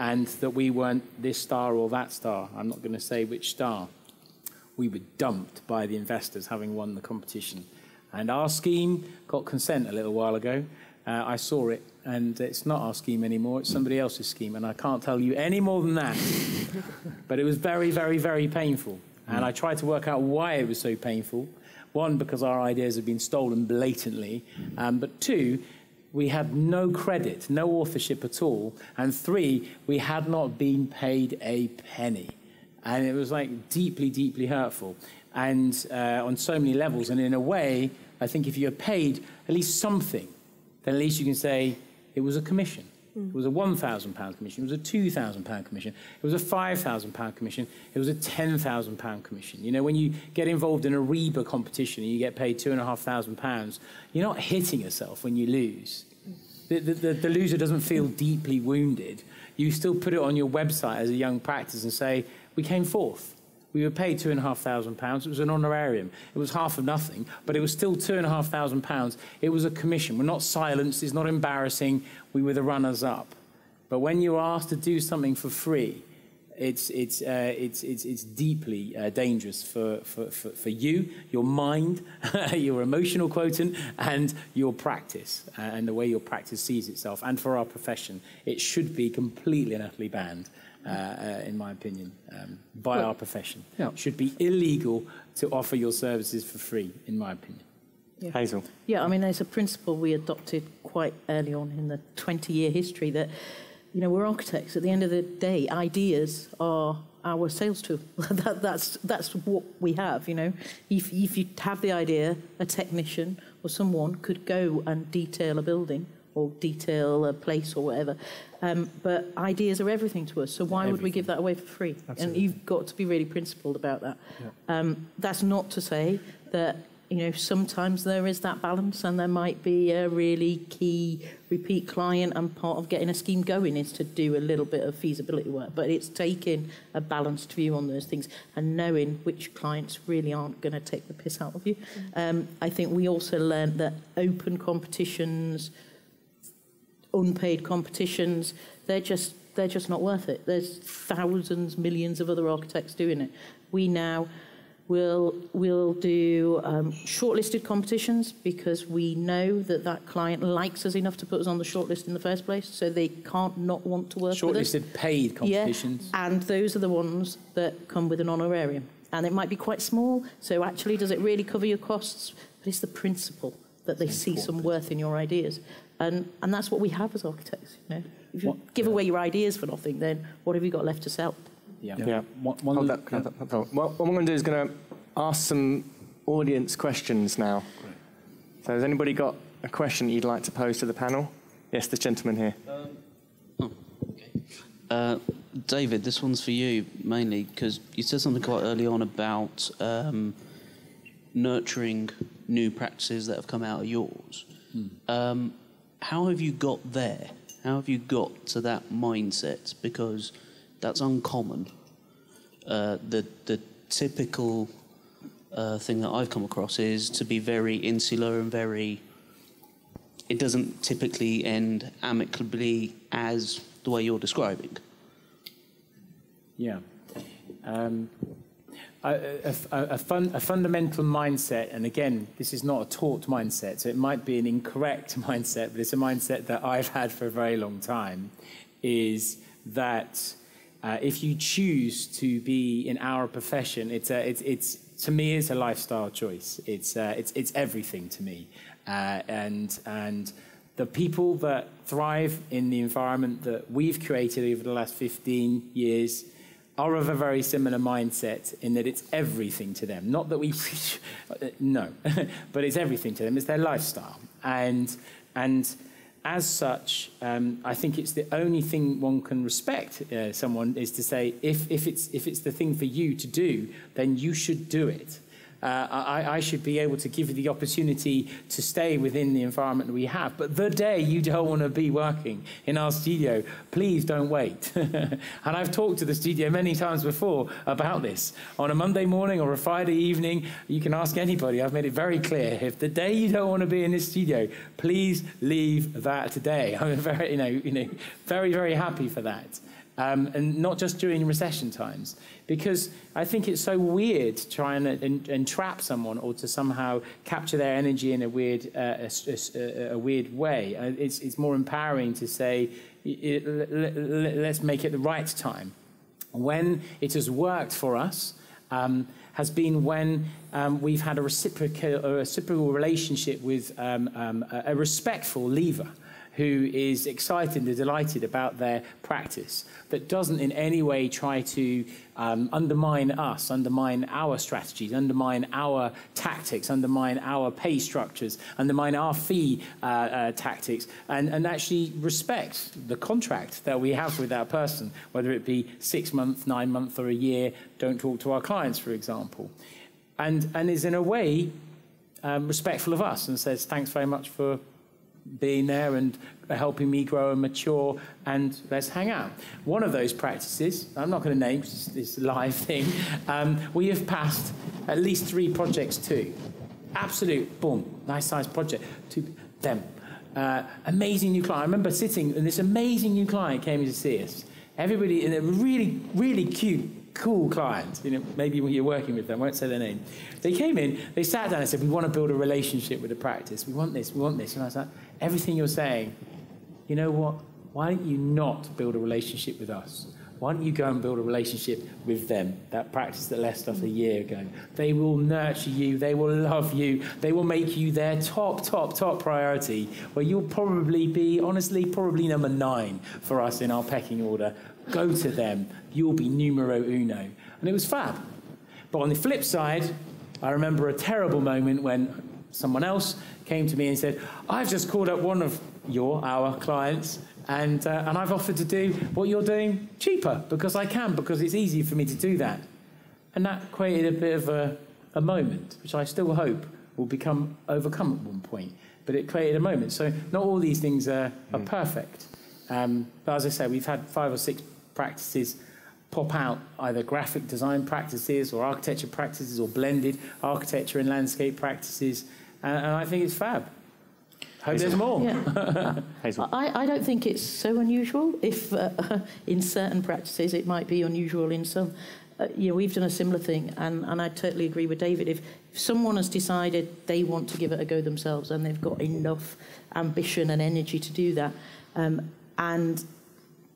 and that we weren't this star or that star. I'm not going to say which star. We were dumped by the investors having won the competition. And our scheme got consent a little while ago. Uh, I saw it, and it's not our scheme anymore, it's somebody else's scheme, and I can't tell you any more than that. *laughs* but it was very, very, very painful. And I tried to work out why it was so painful. One, because our ideas had been stolen blatantly, um, but two, we had no credit, no authorship at all. And three, we had not been paid a penny. And it was like deeply, deeply hurtful. And uh, on so many levels. And in a way, I think if you're paid at least something, then at least you can say it was a commission. It was a £1,000 commission. It was a £2,000 commission. It was a £5,000 commission. It was a £10,000 commission. You know, when you get involved in a RIBA competition and you get paid £2,500, you're not hitting yourself when you lose. The, the, the, loser doesn't feel deeply wounded. You still put it on your website as a young practice and say, we came fourth. We were paid two and a half thousand pounds. It was an honorarium. It was half of nothing, but it was still two and a half thousand pounds. It was a commission. We're not silenced. It's not embarrassing. We were the runners up. But when you're asked to do something for free, it's, it's, uh, it's, it's, it's deeply uh, dangerous for, for, for, for, you, your mind, *laughs* your emotional quotient, and your practice, uh, and the way your practice sees itself, and for our profession. It should be completely and utterly banned. Uh, uh, in my opinion, um, by well, our profession. Yeah. It should be illegal to offer your services for free, in my opinion. Yeah. Hazel. Yeah, I mean, there's a principle we adopted quite early on in the 20 year history that, you know, we're architects. At the end of the day, ideas are our sales tool. *laughs* that, that's, that's what we have, you know. If, if you have the idea, a technician or someone could go and detail a building or detail a place or whatever. Um, but ideas are everything to us. So why everything. would we give that away for free? Absolutely. And you've got to be really principled about that. Yeah. Um, that's not to say that you know, sometimes there is that balance and there might be a really key repeat client and part of getting a scheme going is to do a little bit of feasibility work. But it's taking a balanced view on those things and knowing which clients really aren't going to take the piss out of you. Um, I think we also learned that open competitions, unpaid competitions, they're just they're just not worth it. There's thousands, millions of other architects doing it. We now We'll, we'll do um, shortlisted competitions because we know that that client likes us enough to put us on the shortlist in the first place, so they can't not want to work shortlisted with us. Shortlisted paid competitions. Yeah, and those are the ones that come with an honorarium. And it might be quite small, so actually, does it really cover your costs? But it's the principle that they see some worth in your ideas. And, and that's what we have as architects. You know? If you what, give yeah. away your ideas for nothing, then what have you got left to sell? Yeah. yeah. One, one Hold that, yeah. Well, what I'm going to do is going to ask some audience questions now. So has anybody got a question you'd like to pose to the panel? Yes, this gentleman here. Um, oh, okay. Uh, David, this one's for you mainly because you said something quite early on about um, nurturing new practices that have come out of yours. Hmm. Um, how have you got there? How have you got to that mindset? Because that's uncommon. Uh, the the typical uh, thing that I've come across is to be very insular and very. It doesn't typically end amicably as the way you're describing. Yeah. Um, a, a, a, fun, a, fundamental mindset, and again, this is not a taught mindset, so it might be an incorrect *laughs* mindset, but it's a mindset that I've had for a very long time, is that uh, if you choose to be in our profession, it's, a, it's, it's to me it's a lifestyle choice. It's, uh, it's, it's everything to me. Uh, and, and the people that thrive in the environment that we've created over the last 15 years are of a very similar mindset in that it's everything to them. Not that we, *laughs* no, *laughs* but it's everything to them. It's their lifestyle. And, and as such, um, I think it's the only thing one can respect uh, someone is to say, if, if, it's, if it's the thing for you to do, then you should do it. Uh, I, I, should be able to give you the opportunity to stay within the environment we have. But the day you don't want to be working in our studio, please don't wait. *laughs* and I've talked to the studio many times before about this. On a Monday morning or a Friday evening, you can ask anybody. I've made it very clear. If the day you don't want to be in this studio, please leave that today. *laughs* I'm very, you know, you know, very, very happy for that. Um, and not just during recession times because I think it's so weird to try and, and, entrap someone or to somehow capture their energy in a weird, uh, a, a, a, weird way. Uh, it's, it's more empowering to say, let's make it the right time. When it has worked for us, um, has been when um, we've had a reciprocal, a reciprocal relationship with um, um a respectful leaver who is excited and delighted about their practice, that doesn't in any way try to um, undermine us, undermine our strategies, undermine our tactics, undermine our pay structures, undermine our fee uh, uh, tactics, and, and actually respect the contract that we have with that person, whether it be six months, nine months, or a year. Don't talk to our clients, for example. And, and is in a way um, respectful of us and says, thanks very much for being there and helping me grow and mature and let's hang out. One of those practices, I'm not going to name this live thing, um, we have passed at least three projects too. Absolute, boom, nice size project to them. Uh, amazing new client. I remember sitting and this amazing new client came to see us. Everybody, in a really, really cute cool client, you know, maybe you're working with them, I won't say their name. They came in, they sat down and said, we want to build a relationship with the practice. We want this, we want this. And I was like, everything you're saying, you know what? Why don't you not build a relationship with us? Why don't you go and build a relationship with them, that practice that left us a year ago? They will nurture you, they will love you, they will make you their top, top, top priority, where you'll probably be, honestly, probably number nine for us in our pecking order. Go to them, you'll be numero uno. And it was fab. But on the flip side, I remember a terrible moment when someone else came to me and said, I've just called up one of your, our clients, and, uh, and I've offered to do what you're doing cheaper because I can, because it's easy for me to do that. And that created a bit of a, a moment, which I still hope will become overcome at one point. But it created a moment. So not all these things are, are perfect. Um, but as I say, we've had five or six practices pop out, either graphic design practices or architecture practices or blended architecture and landscape practices. And, and I think it's fab. Hope there's more. Yeah. *laughs* Hazel. I, I don't think it's so unusual. If uh, *laughs* in certain practices it might be unusual in some. Uh, you know, we've done a similar thing, and, and I totally agree with David. If, if someone has decided they want to give it a go themselves and they've got enough ambition and energy to do that, um, and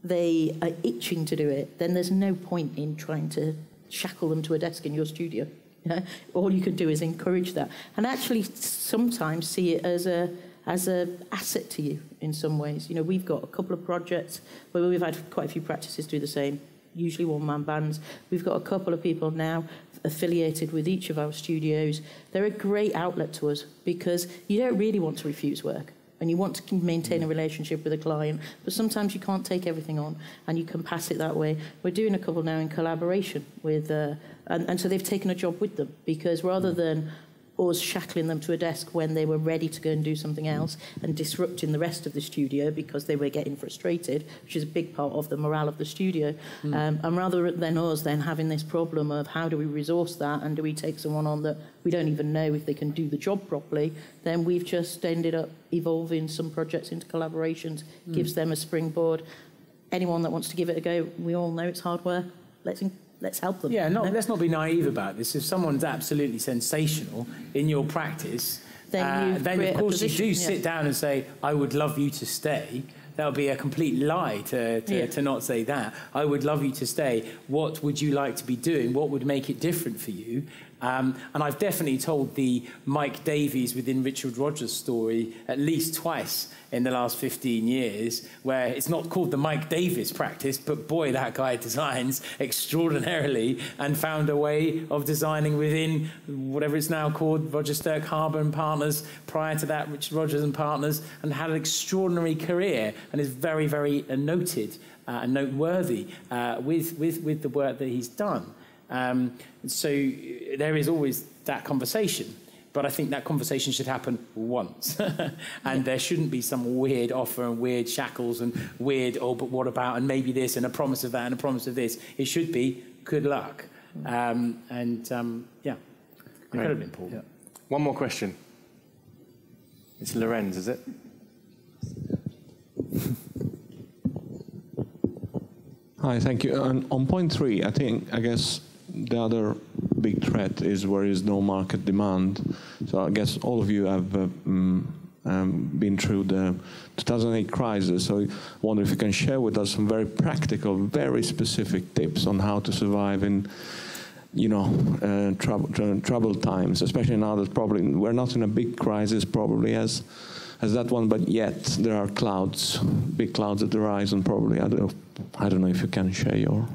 they are itching to do it, then there's no point in trying to shackle them to a desk in your studio. *laughs* All you can do is encourage that, and actually sometimes see it as a as a asset to you in some ways. You know, we've got a couple of projects where we've had quite a few practices do the same, usually one-man bands. We've got a couple of people now affiliated with each of our studios. They're a great outlet to us because you don't really want to refuse work and you want to maintain a relationship with a client, but sometimes you can't take everything on and you can pass it that way. We're doing a couple now in collaboration with, uh, and, and so they've taken a job with them because rather than us shackling them to a desk when they were ready to go and do something else and disrupting the rest of the studio because they were getting frustrated, which is a big part of the morale of the studio. Um, and rather than us then having this problem of how do we resource that and do we take someone on that we don't even know if they can do the job properly, then we've just ended up evolving some projects into collaborations, gives them a springboard. Anyone that wants to give it a go, we all know it's hard work. Let's let's help them. Yeah, not, let's not be naive about this. If someone's absolutely sensational in your practice, Then uh, then of course you do yeah. sit down and say, I would love you to stay. That would be a complete lie to, to, Yeah. to not say that. I would love you to stay. What would you like to be doing? What would make it different for you? Um, and I've definitely told the Mike Davies within Richard Rogers story at least twice in the last 15 years, where it's not called the Mike Davies practice, but boy, that guy *laughs* designs extraordinarily and found a way of designing within whatever it's now called, Rogers Stirk Harbour and Partners, prior to that, Richard Rogers and Partners, and had an extraordinary career and is very, very noted uh, and noteworthy uh, with, with, with the work that he's done. Um, so there is always that conversation. But I think that conversation should happen once. *laughs* and there shouldn't be some weird offer and weird shackles and weird, oh, but what about, and maybe this, and a promise of that, and a promise of this. It should be good luck. Um, and um, yeah, incredibly important. One more question. It's Lorenz, is it? Hi, thank you. On, on point three, I think, I guess the other big threat is where is no market demand. So I guess all of you have uh, mm, um, been through the 2008 crisis. So I wonder if you can share with us some very practical, very specific tips on how to survive in you know, uh, trouble, tr- troubled times, especially now that probably we're not in a big crisis, probably as as that one, but yet there are clouds, big clouds at the horizon. Probably, I don't know. I don't know if you can share your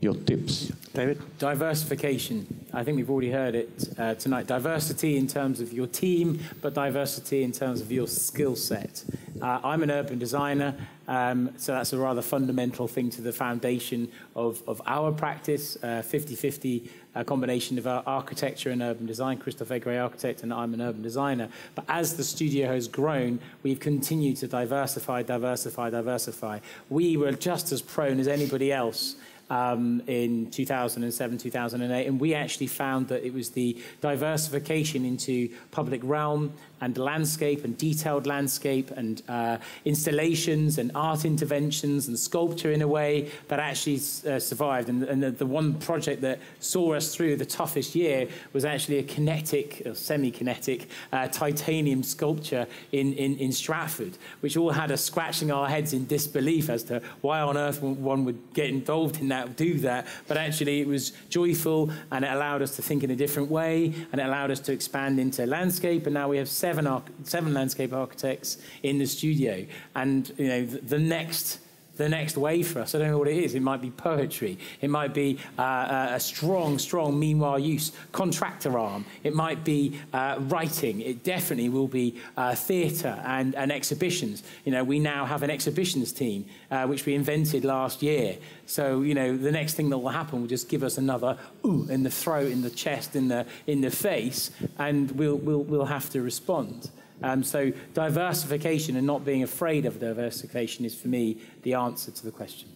your tips. David? Diversification. I think we've already heard it uh, tonight. Diversity in terms of your team, but diversity in terms of your skill set. Uh, I'm an urban designer, um, so that's a rather fundamental thing to the foundation of, of our practice 50 50 uh, combination of architecture and urban design. Christophe Egret, architect, and I'm an urban designer. But as the studio has grown, we've continued to diversify, diversify, diversify. We were just as prone as anybody else um, in 2007, 2008, and we actually found that it was the diversification into public realm and landscape and detailed landscape and uh, installations and art interventions and sculpture in a way that actually uh, survived. And, and the, the one project that saw us through the toughest year was actually a kinetic, or semi-kinetic, uh, titanium sculpture in, in, in Stratford, which all had us scratching our heads in disbelief as to why on earth one would get involved in that, do that. But actually it was joyful and it allowed us to think in a different way and it allowed us to expand into landscape. And now we have seven, arch- seven landscape architects in the studio. And, you know, the, the next the next wave for us. I don't know what it is. It might be poetry. It might be uh, a strong, strong meanwhile use contractor arm. It might be uh, writing. It definitely will be uh, theatre and, and exhibitions. You know, we now have an exhibitions team, uh, which we invented last year. So, you know, the next thing that will happen will just give us another ooh in the throat, in the chest, in the, in the face, and we'll, we'll, we'll have to respond. Um, so diversification and not being afraid of diversification is, for me, the answer to the question.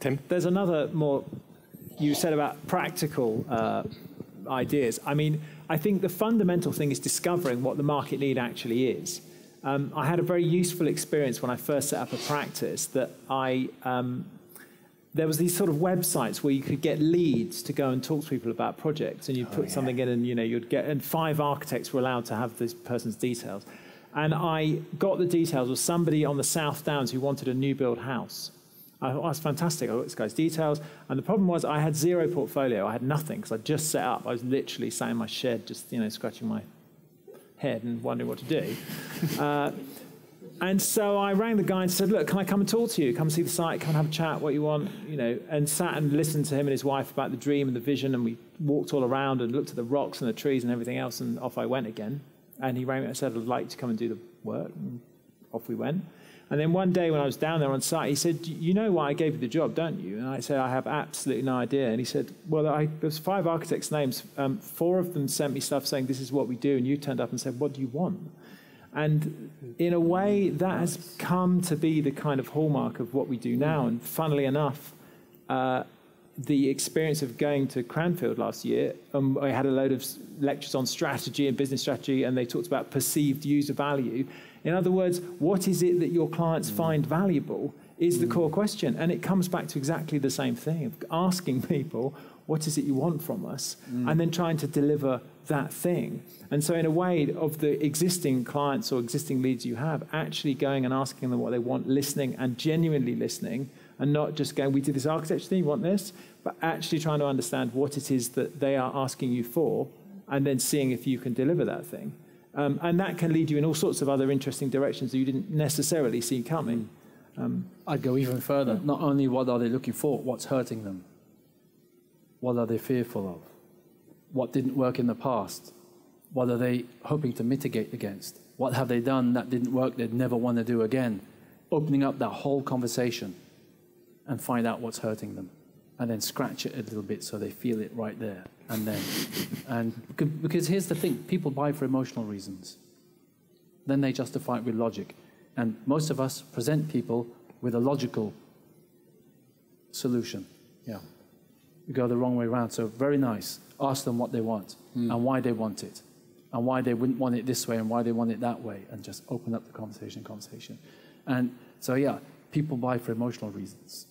Tim? There's another more, you said about practical uh, ideas. I mean, I think the fundamental thing is discovering what the market need actually is. Um, I had a very useful experience when I first set up a practice that I um, there was these sort of websites where you could get leads to go and talk to people about projects and you'd oh, put yeah. something in and you know you'd get and five architects were allowed to have this person's details and i got the details of somebody on the south downs who wanted a new build house I thought, oh, that's fantastic. I got this guy's details. And the problem was I had zero portfolio. I had nothing because I'd just set up. I was literally sat in my shed, just, you know, scratching my head and wondering what to do. *laughs* uh, and so I rang the guy and said, look, can I come and talk to you? Come see the site, come and have a chat, what you want, you know, and sat and listened to him and his wife about the dream and the vision. And we walked all around and looked at the rocks and the trees and everything else. And off I went again. And he rang me and said, I'd like to come and do the work. And off we went. And then one day when I was down there on site, he said, you know why I gave you the job, don't you? And I said, I have absolutely no idea. And he said, well, I, there's five architects' names. Um, four of them sent me stuff saying, this is what we do. And you turned up and said, what do you want? And in a way, that has come to be the kind of hallmark of what we do now. And funnily enough, uh, the experience of going to Cranfield last year, um, I had a load of lectures on strategy and business strategy, and they talked about perceived user value. In other words, what is it that your clients mm. find valuable is the mm. core question. And it comes back to exactly the same thing of asking people, what is it you want from us? Mm. And then trying to deliver that thing. And so, in a way, of the existing clients or existing leads you have, actually going and asking them what they want, listening and genuinely listening, and not just going, we did this architecture thing, you want this, but actually trying to understand what it is that they are asking you for, and then seeing if you can deliver that thing. Um, and that can lead you in all sorts of other interesting directions that you didn't necessarily see coming. Um, I'd go even further. Not only what are they looking for, what's hurting them? What are they fearful of? What didn't work in the past? What are they hoping to mitigate against? What have they done that didn't work they'd never want to do again? Opening up that whole conversation and find out what's hurting them. And then scratch it a little bit so they feel it right there. And then, and because here's the thing people buy for emotional reasons. Then they justify it with logic. And most of us present people with a logical solution. Yeah. We go the wrong way around. So, very nice. Ask them what they want mm. and why they want it and why they wouldn't want it this way and why they want it that way and just open up the conversation conversation and so yeah people buy for emotional reasons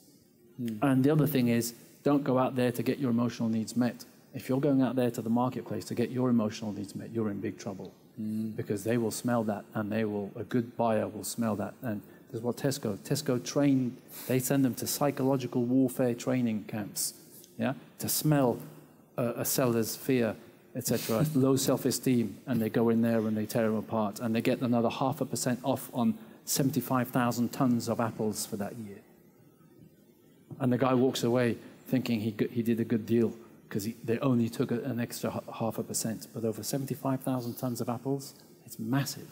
mm. and the other thing is don't go out there to get your emotional needs met if you're going out there to the marketplace to get your emotional needs met you're in big trouble mm. because they will smell that and they will a good buyer will smell that and this is what tesco tesco train they send them to psychological warfare training camps yeah to smell a, a seller's fear etc., *laughs* low self-esteem, and they go in there and they tear them apart, and they get another half a percent off on 75,000 tons of apples for that year. And the guy walks away thinking he, he did a good deal because they only took an extra half a percent. But over 75,000 tons of apples, it's massive.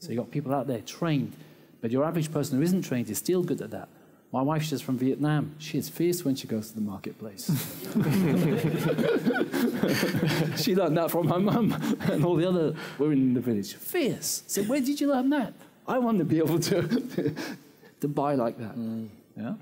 So you've got people out there trained. But your average person who isn't trained is still good at that. My wife, she's from Vietnam. She is fierce when she goes to the marketplace. *laughs* she learned that from her mum and all the other women in the village. Fierce. So where did you learn that? I want to be able to, *laughs* to buy like that. Mm. Yeah.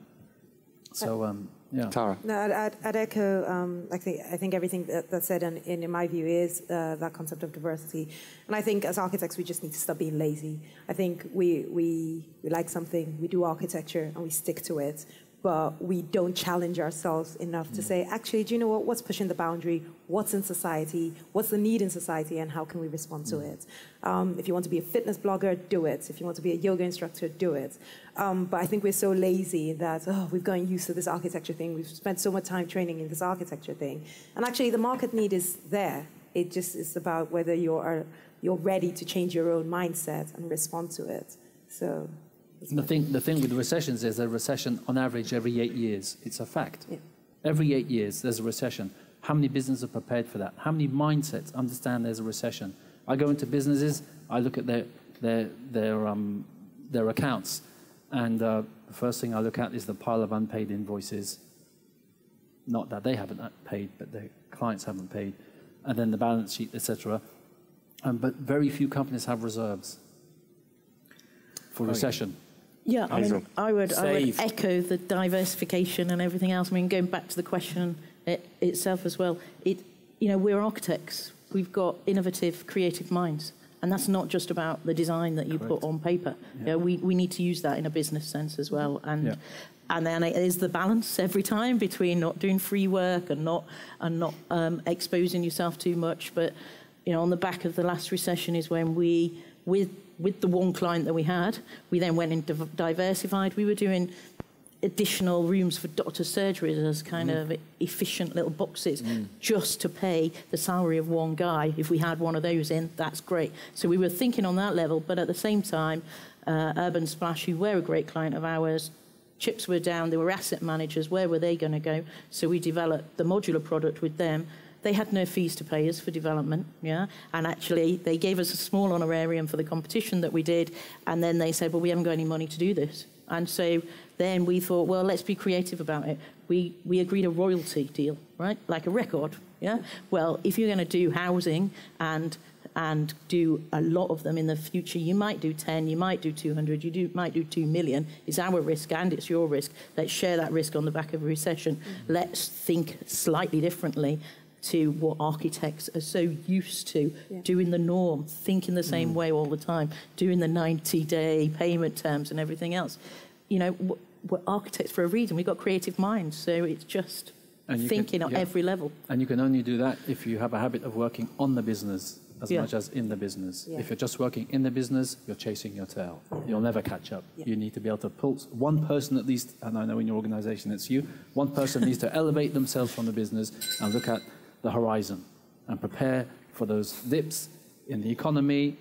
So um, yeah. Tara. No, I'd, I'd, I'd echo. Um, I think I think everything that, that's said, in, in, in my view, is uh, that concept of diversity. And I think as architects, we just need to stop being lazy. I think we we we like something, we do architecture, and we stick to it but we don't challenge ourselves enough to mm. say, actually, do you know what? What's pushing the boundary? What's in society? What's the need in society? And how can we respond to mm. it? Um, if you want to be a fitness blogger, do it. If you want to be a yoga instructor, do it. Um, but I think we're so lazy that, oh, we've gotten used to this architecture thing. We've spent so much time training in this architecture thing. And actually, the market need is there. It just is about whether you're, you're ready to change your own mindset and respond to it. So The thing, the thing with recessions is a recession on average every eight years. It's a fact. Yeah. Every eight years, there's a recession. How many businesses are prepared for that? How many mindsets understand there's a recession? I go into businesses, I look at their, their, their, um, their accounts, and uh, the first thing I look at is the pile of unpaid invoices. Not that they haven't paid, but their clients haven't paid. And then the balance sheet, etc. Um, but very few companies have reserves for recession. Yeah, I, mean, I would I would echo the diversification and everything else. I mean, going back to the question i itself as well. It, you know, we're architects. We've got innovative, creative minds, and that's not just about the design that you put on paper. You know, we we need to use that in a business sense as well, and. Yeah. And then it is the balance every time between not doing free work and not and not um, exposing yourself too much. But you know, on the back of the last recession is when we, with with the one client that we had, we then went and diversified. We were doing additional rooms for doctor surgeries as kind of efficient little boxes just to pay the salary of one guy. If we had one of those in, that's great. So we were thinking on that level, but at the same time, uh, Urban Splash, who were a great client of ours, chips were down, they were asset managers, where were they going to go? So we developed the modular product with them. They had no fees to pay us for development, yeah. And actually, they gave us a small honorarium for the competition that we did, and then they said, "Well, we haven't got any money to do this." And so then we thought, "Well, let's be creative about it." We we agreed a royalty deal, right, like a record, yeah. Well, if you're going to do housing and and do a lot of them in the future. You might do 10, you might do 200, you do, might do 2 million. It's our risk and it's your risk. Let's share that risk on the back of a recession. Mm. Let's think slightly differently to what architects are so used to Yeah. doing the norm, thinking the same mm. way all the time, doing the 90 day payment terms and everything else. You know, we're architects for a reason. We've got creative minds, so it's just And you can- thinking at every level. And you can only do that if you have a habit of working on the business as Yeah. much as in the business. Yeah. If you're just working in the business, you're chasing your tail. Mm-hmm. You'll never catch up. Yeah. You need to be able to pull one person at least, and I know in your organization it's you, one person needs to *laughs* elevate themselves from the business and look at the horizon and prepare for those dips in the economy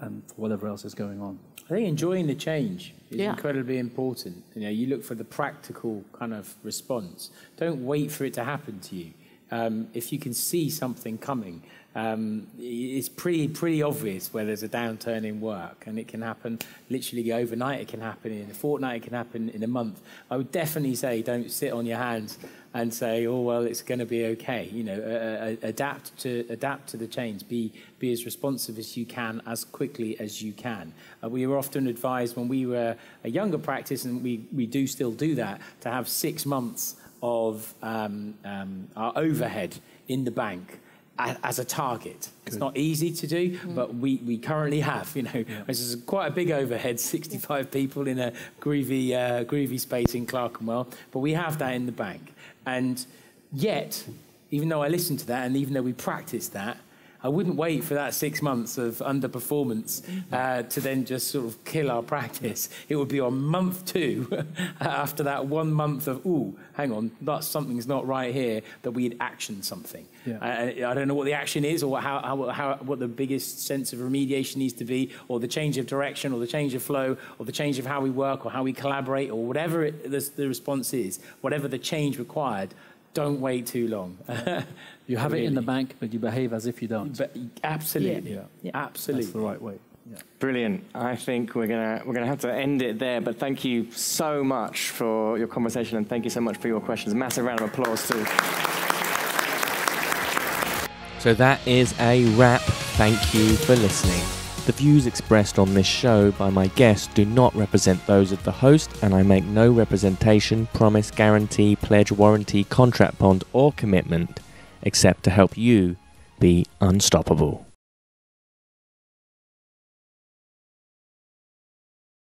and for whatever else is going on. I think enjoying the change is Yeah. incredibly important. You know, you look for the practical kind of response. Don't wait for it to happen to you. Um, if you can see something coming, um, it's pretty pretty obvious where there's a downturn in work, and it can happen literally overnight. It can happen in a fortnight. It can happen in a month. I would definitely say don't sit on your hands and say, "Oh well, it's going to be okay." You know, uh, uh, adapt to adapt to the change. Be be as responsive as you can, as quickly as you can. Uh, we were often advised when we were a younger practice, and we we do still do that, to have six months of um, um, our overhead in the bank a- as a target. It's not easy to do, but we, we currently have, you know, this is quite a big overhead, 65 people in a groovy, uh, groovy space in Clerkenwell, but we have that in the bank. And yet, even though I listen to that and even though we practice that, I wouldn't wait for that six months of underperformance uh, to then just sort of kill our *laughs* practice. It would be on month two, *laughs* after that one month of, ooh, hang on, that's something's not right here, that we'd action something. Yeah. Uh, I don't know what the action is or how, how, how, what the biggest sense of remediation needs to be, or the change of direction, or the change of flow, or the change of how we work, or how we collaborate, or whatever it, the, the response is, whatever the change required, don't wait too long. *laughs* You have it in the bank, but you behave as if you don't. But absolutely, Yeah. Yeah. absolutely. That's the right way. Yeah. Brilliant. I think we're gonna we're gonna have to end it there. But thank you so much for your conversation and thank you so much for your questions. Massive round of applause too. So that is a wrap. Thank you for listening. The views expressed on this show by my guests do not represent those of the host, and I make no representation, promise, guarantee, pledge, warranty, contract bond, or commitment except to help you be unstoppable.